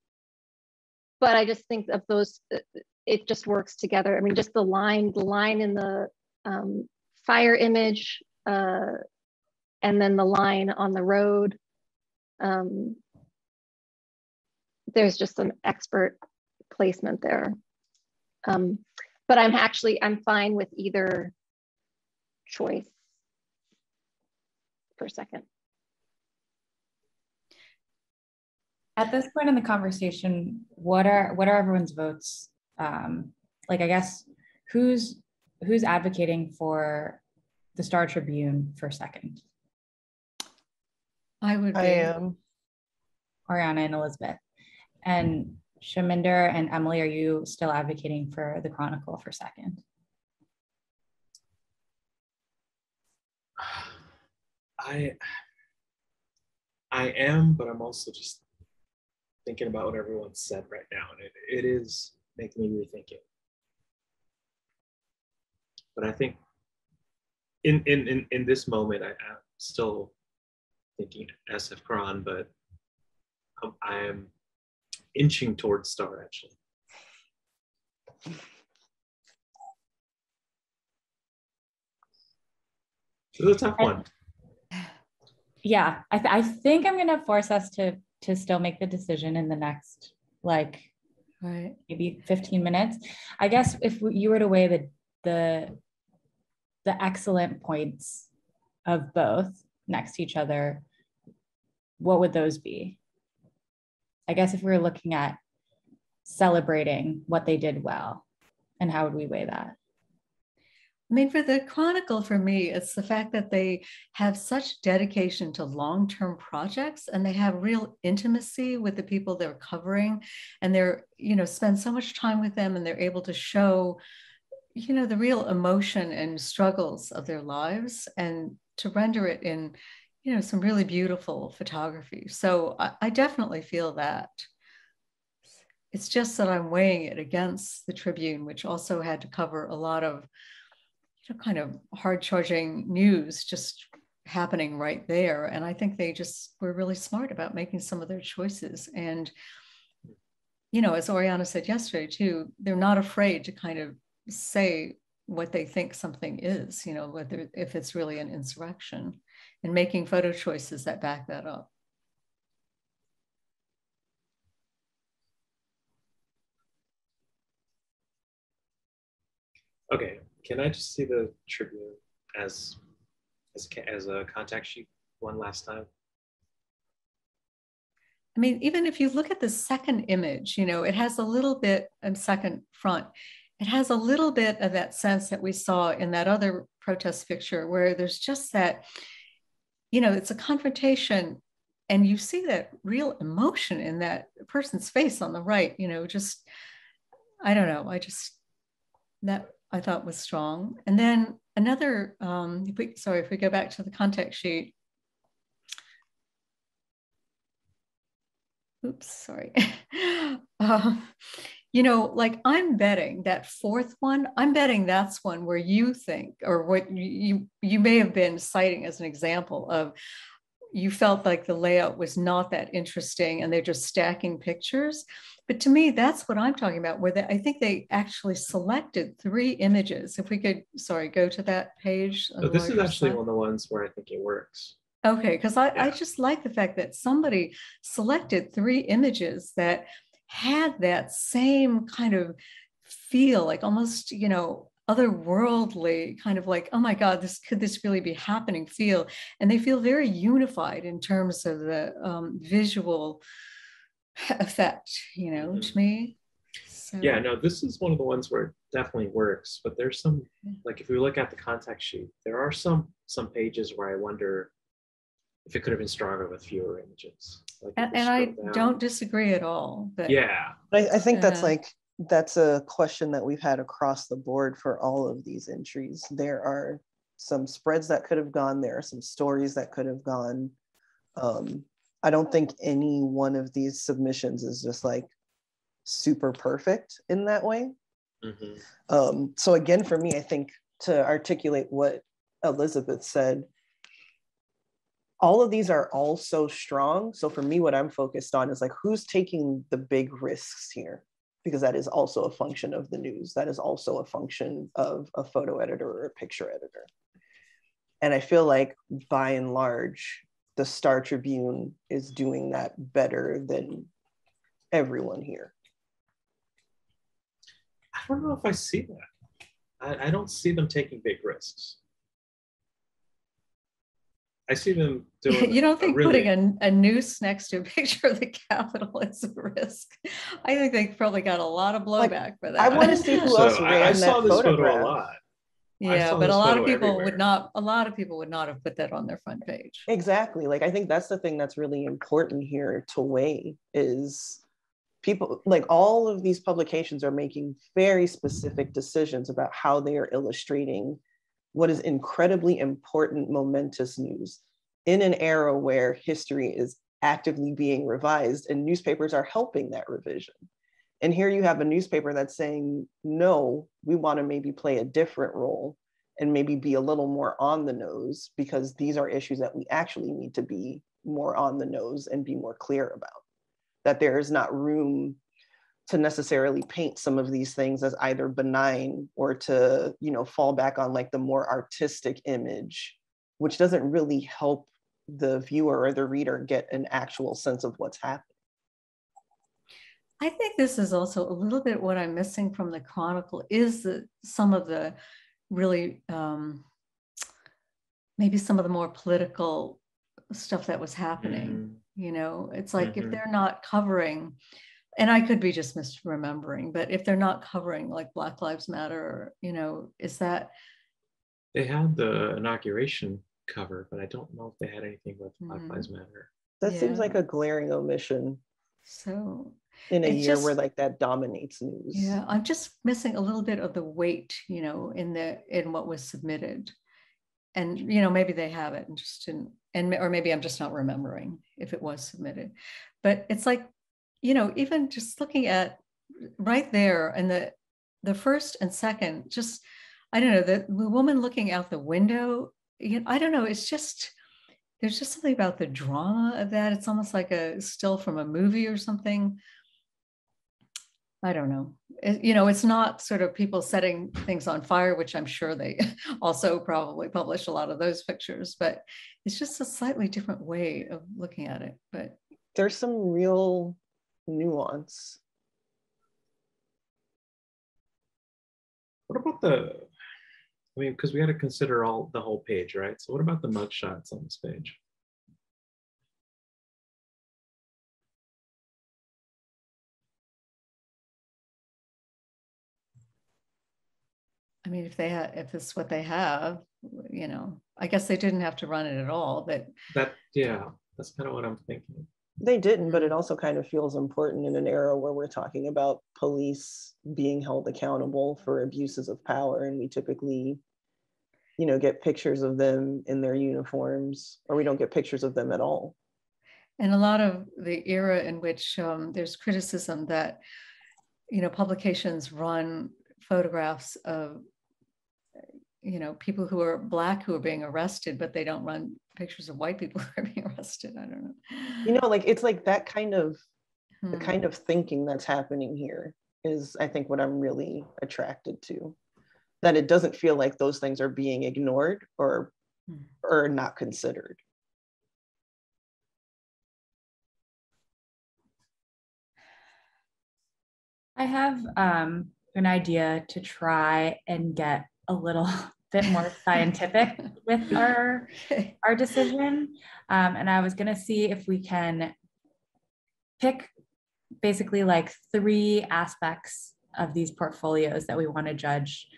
but I just think of those, uh, it just works together. I mean, just the line, the line in the um, fire image, uh, and then the line on the road. Um, there's just some expert placement there. Um, but I'm actually, I'm fine with either choice for a second. At this point in the conversation, what are what are everyone's votes? Um, like I guess who's who's advocating for the Star Tribune for second? I would be. I am. Oriana and Elizabeth. And Shaminder and Emily, are you still advocating for the Chronicle for second? I I am, but I'm also just thinking about what everyone said right now, and it, it is making me rethink it. But I think in in in, in this moment, I, I'm still thinking SF Chron, but um, I am inching towards Star actually. It's a tough one. Yeah, I, th- I think I'm gonna force us to to still make the decision in the next like Right. maybe 15 minutes. I guess if you were to weigh the the the excellent points of both next to each other, what would those be? I guess if we were looking at celebrating what they did well, and how would we weigh that? I mean, for the Chronicle, for me, it's the fact that they have such dedication to long term projects and they have real intimacy with the people they're covering. And they're, you know, spend so much time with them and they're able to show, you know, the real emotion and struggles of their lives and to render it in, you know, some really beautiful photography. So I, I definitely feel that. It's just that I'm weighing it against the Tribune, which also had to cover a lot of you know, kind of hard charging news just happening right there. And I think they just were really smart about making some of their choices. And, you know, as Oriana said yesterday too, they're not afraid to kind of say what they think something is, you know, whether if it's really an insurrection and making photo choices that back that up. Okay, can I just see the Tribune as as as a contact sheet one last time? I mean, even if you look at the second image, you know, it has a little bit and second front, it has a little bit of that sense that we saw in that other protest picture where there's just that, you know, it's a confrontation and you see that real emotion in that person's face on the right, you know, just, I don't know, I just, that I thought was strong. And then another, um, if we, sorry, if we go back to the contact sheet, oops, sorry. um, you know, like I'm betting that fourth one, I'm betting that's one where you think, or what you you may have been citing as an example of you felt like the layout was not that interesting and they're just stacking pictures. But to me, that's what I'm talking about, where they, I think they actually selected three images. If we could, sorry, go to that page. This is actually one of the ones where I think it works. Okay, because I, Yeah. I just like the fact that somebody selected three images that had that same kind of feel, like almost, you know, otherworldly, kind of like, oh my God, this could this really be happening feel. And they feel very unified in terms of the um, visual effect, you know, to me. So, Yeah, no, this is one of the ones where it definitely works. But there's some, like if we look at the contact sheet, there are some some pages where I wonder if it could have been stronger with fewer images. Like And, and I down- don't disagree at all. But Yeah, I, I think that's Uh, like that's a question that we've had across the board for all of these entries. There are some spreads that could have gone. There are some stories that could have gone. Um, I don't think any one of these submissions is just like super perfect in that way. mhm. Um, so again, for me, I think to articulate what Elizabeth said, all of these are all so strong. So for me, what I'm focused on is like who's taking the big risks here, because that is also a function of the news. That is also a function of a photo editor or a picture editor. And I feel like by and large, the Star Tribune is doing that better than everyone here. I don't know if I see that. I, I don't see them taking big risks. I see them doing. you don't a think really- putting a, a noose next to a picture of the Capitol is a risk? I think they probably got a lot of Like, blowback for that. I wanna see who else So I, I ran saw that this photo a photograph. lot. Yeah, but a lot of people everywhere. would not, a lot of people would not have put that on their front page. Exactly. Like I think that's the thing that's really important here to weigh is people like all of these publications are making very specific decisions about how they are illustrating what is incredibly important momentous news in an era where history is actively being revised and newspapers are helping that revision. And here you have a newspaper that's saying, no, we want to maybe play a different role and maybe be a little more on the nose because these are issues that we actually need to be more on the nose and be more clear about. That there is not room to necessarily paint some of these things as either benign or to, you know, fall back on like the more artistic image, which doesn't really help the viewer or the reader get an actual sense of what's happening. I think this is also a little bit what I'm missing from the Chronicle is the, some of the really, um, maybe some of the more political stuff that was happening. Mm, You know, it's like if Mhm. they're not covering, and I could be just misremembering, but if they're not covering like Black Lives Matter, or, you know, is that They had the inauguration cover, but I don't know if they had anything with Black Mhm. Lives Matter. That seems like a glaring omission so? in a It year where like that dominates news. Yeah, I'm just missing a little bit of the weight, you know, in the in what was submitted. And you know, maybe they have it and just didn't, and or maybe I'm just not remembering if it was submitted. But it's like, you know, even just looking at right there and the the first and second, just I don't know, the, the woman looking out the window, you know, I don't know, it's just there's just something about the drama of that. It's almost like a still from a movie or something. I don't know. It- you know, it's not sort of people setting things on fire, which I'm sure they also probably publish a lot of those pictures, but it's just a slightly different way of looking at it. But There's some real nuance. What about the? I mean, because we had to consider all the whole page, right? So what about the mug shots on this page? I mean, if they had, if it's what they have, you know, I guess they didn't have to run it at all, but That yeah, that's kind of what I'm thinking. They didn't, but it also kind of feels important in an era where we're talking about police being held accountable for abuses of power. And we typically, you know, get pictures of them in their uniforms, or we don't get pictures of them at all. and a lot of the era in which um, there's criticism that you know, publications run photographs of, you know, people who are black who are being arrested, but they don't run pictures of white people who are being arrested. I don't know. You know, like it's like that kind of the Hmm. kind of thinking that's happening here is I think what I'm really attracted to. That it doesn't feel like those things are being ignored or Hmm. or not considered. I have um, an idea to try and get a little bit more scientific with our our decision. Um, and I was gonna see if we can pick basically like three aspects of these portfolios that we want to judge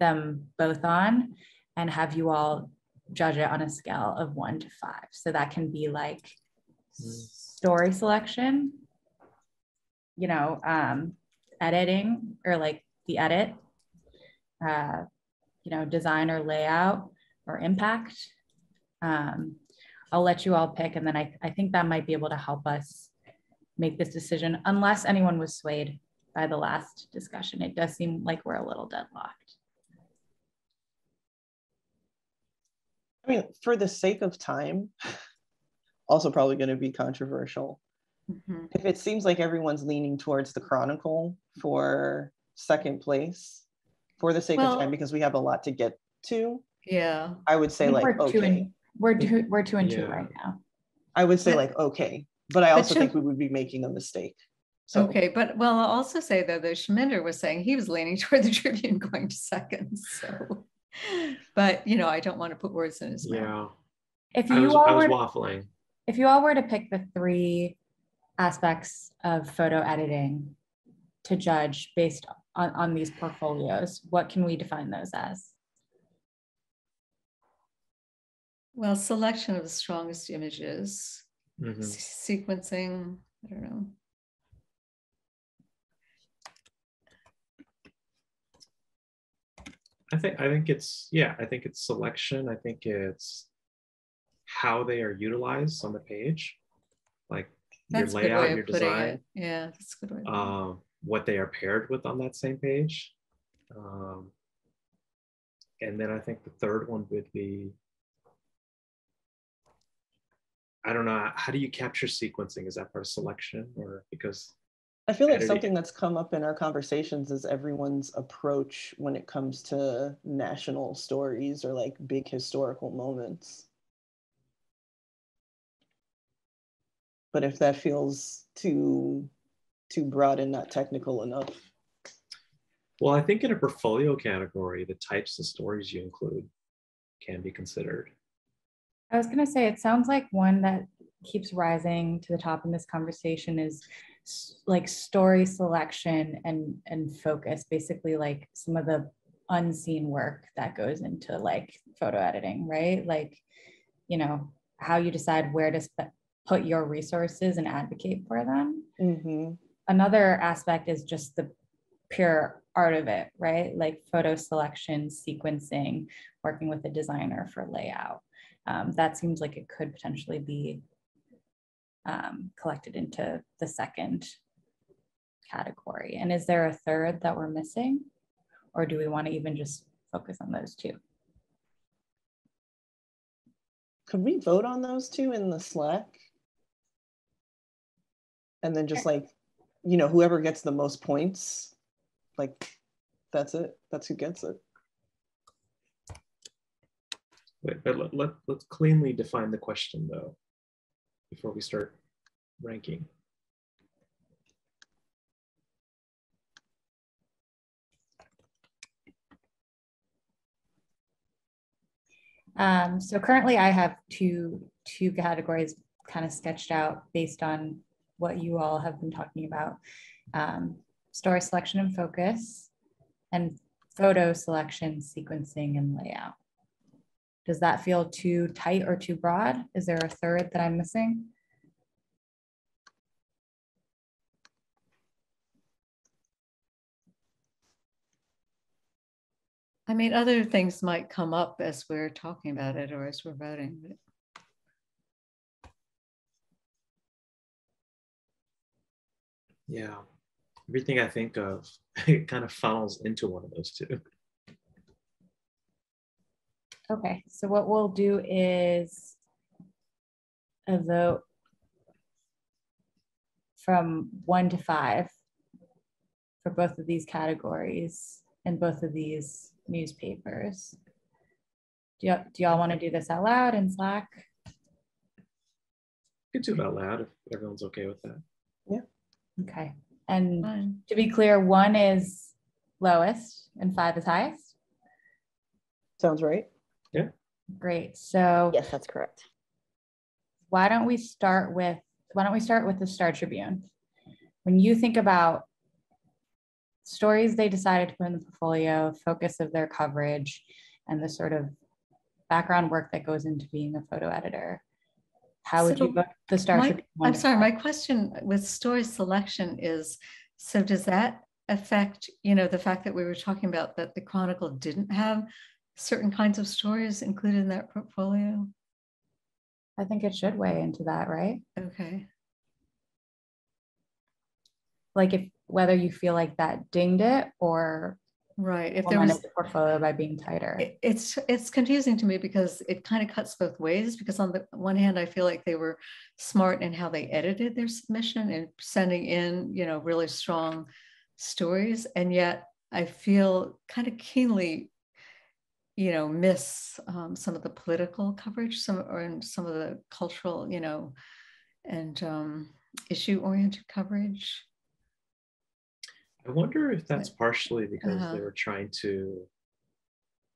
them both on and have you all judge it on a scale of one to five. So that can be like story selection, you know, um, editing or like the edit, uh, you know, design or layout or impact. Um, I'll let you all pick, and then I, I think that might be able to help us make this decision, unless anyone was swayed by the last discussion. It does seem like we're a little deadlocked. I mean, for the sake of time, also probably going to be controversial. Mhm. If it seems like everyone's leaning towards the Chronicle for second place, for the sake of time, because we have a lot to get to, Yeah. I would say think like we're two okay. and we're two, we're two and two right now. I would say But- like okay, but I But also think we would be making a mistake. So Okay, but well, I'll also say though that Shaminder was saying he was leaning toward the Tribune going to second. So, but you know, I don't want to put words in his mouth. Yeah. If I you was, I all was were, waffling. if you all were to pick the three aspects of photo editing to judge based on, on these portfolios, what can we define those as? Well, selection of the strongest images, Mhm. s- sequencing. I don't know. I think I think it's yeah, I think it's selection. I think it's how they are utilized on the page, like That's your layout, your design, it. Yeah, that's a good way. of putting it. um, what they are paired with on that same page. Um, and then I think the third one would be I don't know, how do you capture sequencing? Is that part of selection or because I feel like something that's come up in our conversations is everyone's approach when it comes to national stories or like big historical moments. But if that feels too too broad and not technical enough, well, I think in a portfolio category, the types of stories you include can be considered. I was gonna say, it sounds like one that keeps rising to the top in this conversation is like story selection and and focus, basically like some of the unseen work that goes into like photo editing, right? Like, you know, how you decide where to spe- put your resources and advocate for them. Mhm. Another aspect is just the pure art of it, right? Like photo selection, sequencing, working with a designer for layout. Um, that seems like it could potentially be um, collected into the second category. And is there a third that we're missing? Or do we want to even just focus on those two? could we vote on those two in the Slack? And then just like, you know, whoever gets the most points, like that's it. That's who gets it. Wait, but let, let, let's cleanly define the question though, before we start ranking. Um, so currently I have two, two categories kind of sketched out based on what you all have been talking about. Um, story selection and focus and photo selection, sequencing and layout. Does that feel too tight or too broad? Is there a third that I'm missing? I mean, other things might come up as we're talking about it or as we're voting. Yeah. everything I think of, it kind of funnels into one of those two. Okay, so what we'll do is a vote from one to five for both of these categories and both of these newspapers. Do y'all, do y'all want to do this out loud in Slack? You could do it out loud if everyone's okay with that. Okay, and Fine. to be clear, one is lowest and five is highest. Sounds right. Yeah. Great, so Yes, that's correct. why don't we start with, why don't we start with the Star Tribune? When you think about stories they decided to put in the portfolio, focus of their coverage, and the sort of background work that goes into being a photo editor, how would you book the Star My- I'm sorry, my question with story selection is, so does that affect, you know, the fact that we were talking about that the Chronicle didn't have certain kinds of stories included in that portfolio? I think it should weigh into that, right? Okay, Like if, whether you feel like that dinged it or right. If there was, the portfolio by being tighter. it- it's, it's confusing to me because it kind of cuts both ways, because on the one hand, I feel like they were smart in how they edited their submission and sending in, you know, really strong stories. And yet I feel kind of keenly, you know, miss um, some of the political coverage, some or in some of the cultural, you know, and um, issue oriented coverage. I wonder if that's partially because Uh-huh. they were trying to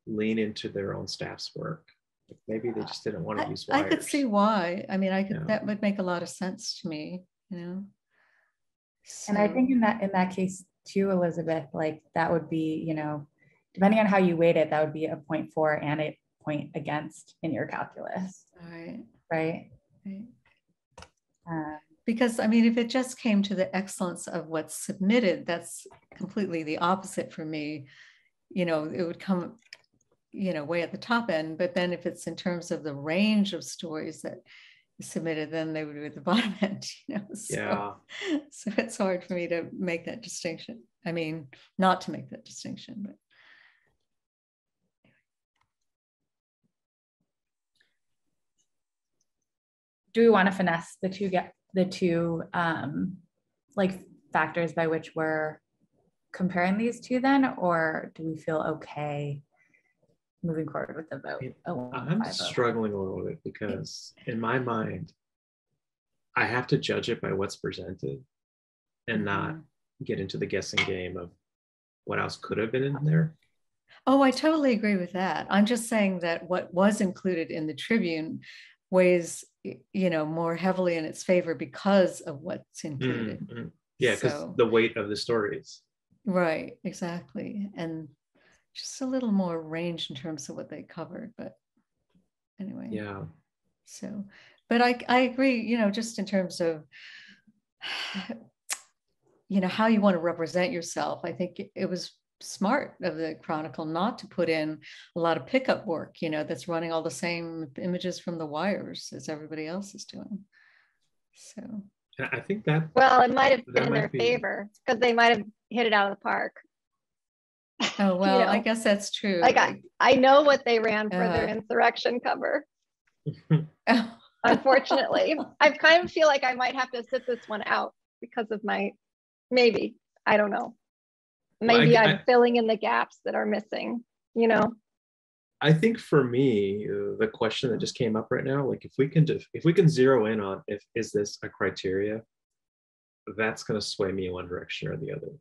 lean into their own staff's work. Like maybe they just didn't want to I, use I could see why. I mean, I could Yeah. that would make a lot of sense to me, you know. And I think in that, in that case too, Elizabeth, like that would be, you know, depending on how you weight it, that would be a point for and a point against in your calculus, All right, right? right. Uh, Because I mean, if it just came to the excellence of what's submitted, that's completely the opposite for me. You know, it would come, you know, way at the top end. But then if it's in terms of the range of stories that submitted, then they would be at the bottom end, you know. So, Yeah. so it's hard for me to make that distinction. I mean, not to make that distinction, but Do we want to finesse the two get, the two, um, like factors by which we're comparing these two then, or do we feel okay moving forward with the vote? Oh, I'm five struggling a little bit because in my mind, I have to judge it by what's presented and not Mhm. get into the guessing game of what else could have been in there. Oh, I totally agree with that. I'm just saying that what was included in the Tribune weighs, y- you know, more heavily in its favor because of what's included. Mm, mm. Yeah, because So- the weight of the stories. Right, exactly. And just a little more range in terms of what they covered, but anyway. Yeah. So, but I, I agree, you know, just in terms of, you know, how you want to represent yourself. I think it was smart of the Chronicle not to put in a lot of pickup work, you know, that's running all the same images from the wires as everybody else is doing. So, And I think that Well, it might have been in might their be- favor because they might have hit it out of the park. oh, well, I know, guess that's true. Like I, I know what they ran for their Uh. insurrection cover. Unfortunately, I kind of feel like I might have to sit this one out because of my, maybe, I don't know. Well, I Maybe g- I'm I- filling in the gaps that are missing, you know? I think for me, uh, the question that just came up right now, like if we can, def- if we can zero in on if is this a criteria, that's going to sway me in one direction or the other.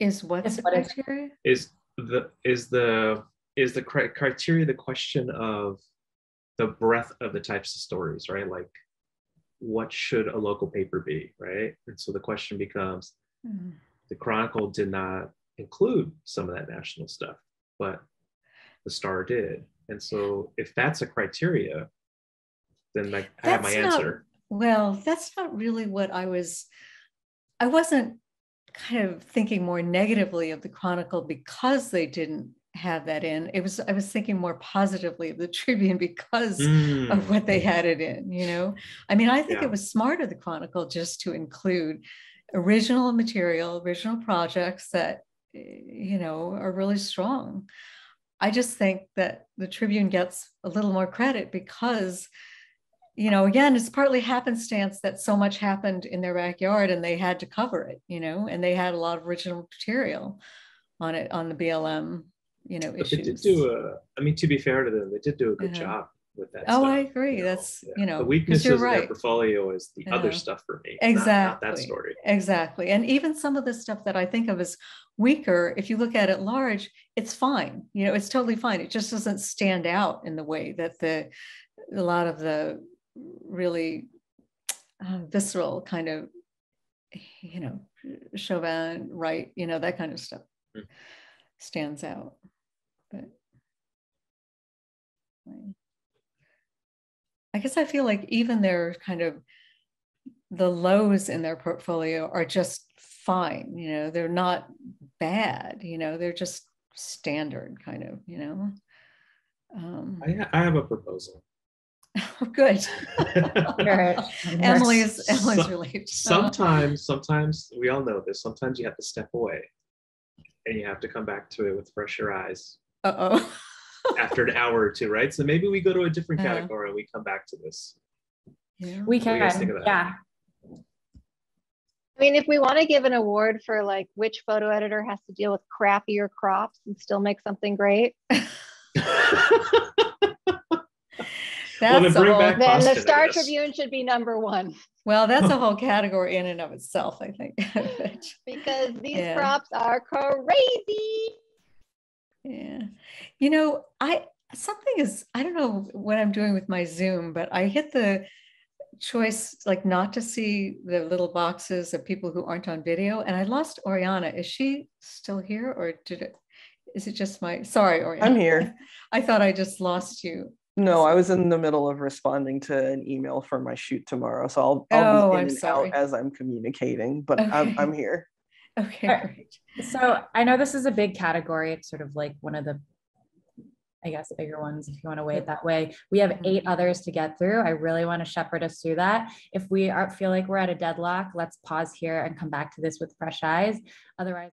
Is what's Yes, the what is- criteria? Is the is the is the cri- criteria the question of the breadth of the types of stories, right? Like, what should a local paper be, right? And so the question becomes, Mm. the Chronicle did not include some of that national stuff, but the Star did. And so if that's a criteria, then like I have my not- answer. Well, that's not really what I was. I wasn't kind of thinking more negatively of the Chronicle because they didn't have that in. It was I was thinking more positively of the Tribune because Mm. of what they had it in, you know. I mean, I think Yeah. it was smart of the Chronicle just to include original material, original projects that you know are really strong. I just think that the Tribune gets a little more credit because, you know, again, it's partly happenstance that so much happened in their backyard and they had to cover it, you know, and they had a lot of original material on it on the BLM, you know, But they did do a. I mean, to be fair to them, they did do a good Uh-huh. job with that. Oh, stuff, I agree. you know? That's, Yeah. you know, the weaknesses you're in their portfolio is the other stuff for me. not- not that Exactly. story. Exactly. And even some of the stuff that I think of as weaker, if you look at it large, it's fine. You know, it's totally fine. It just doesn't stand out in the way that the a lot of the really uh, visceral kind of, you know, Chauvin, right, you know, that kind of stuff Mm. stands out. But I guess I feel like even their kind of the lows in their portfolio are just fine. You know, they're not bad. You know, they're just standard kind of. You know. Um, I, I have a proposal. good. Sure. Emily's Emily's So- relieved. sometimes, sometimes we all know this. Sometimes you have to step away, and you have to come back to it with fresher eyes Uh oh. After an hour or two, right? So maybe we go to a different Uh-huh. category and we come back to this. yeah. We What do you guys can, think of that? yeah. I mean, if we want to give an award for like which photo editor has to deal with crappier crops and still make something great, Well, then That's a whole- then the Boston, I Star. Tribune should be number one well, that's a whole category in and of itself, I think. because these Yeah. crops are crazy. Yeah. You know, I something is I don't know what I'm doing with my Zoom, but I hit the choice like not to see the little boxes of people who aren't on video and I lost Oriana. Is she still here or did it is it just my sorry Oriana? I'm here. I thought I just lost you. No, I was in the middle of responding to an email for my shoot tomorrow, so I'll, I'll Oh, be in I'm and sorry. out as I'm communicating. But I'm, I'm here. Okay. So I know this is a big category. It's sort of like one of the, I guess, bigger ones, if you want to weigh it that way. We have Mhm. eight others to get through. I really want to shepherd us through that. If we are feel like we're at a deadlock, let's pause here and come back to this with fresh eyes. Otherwise.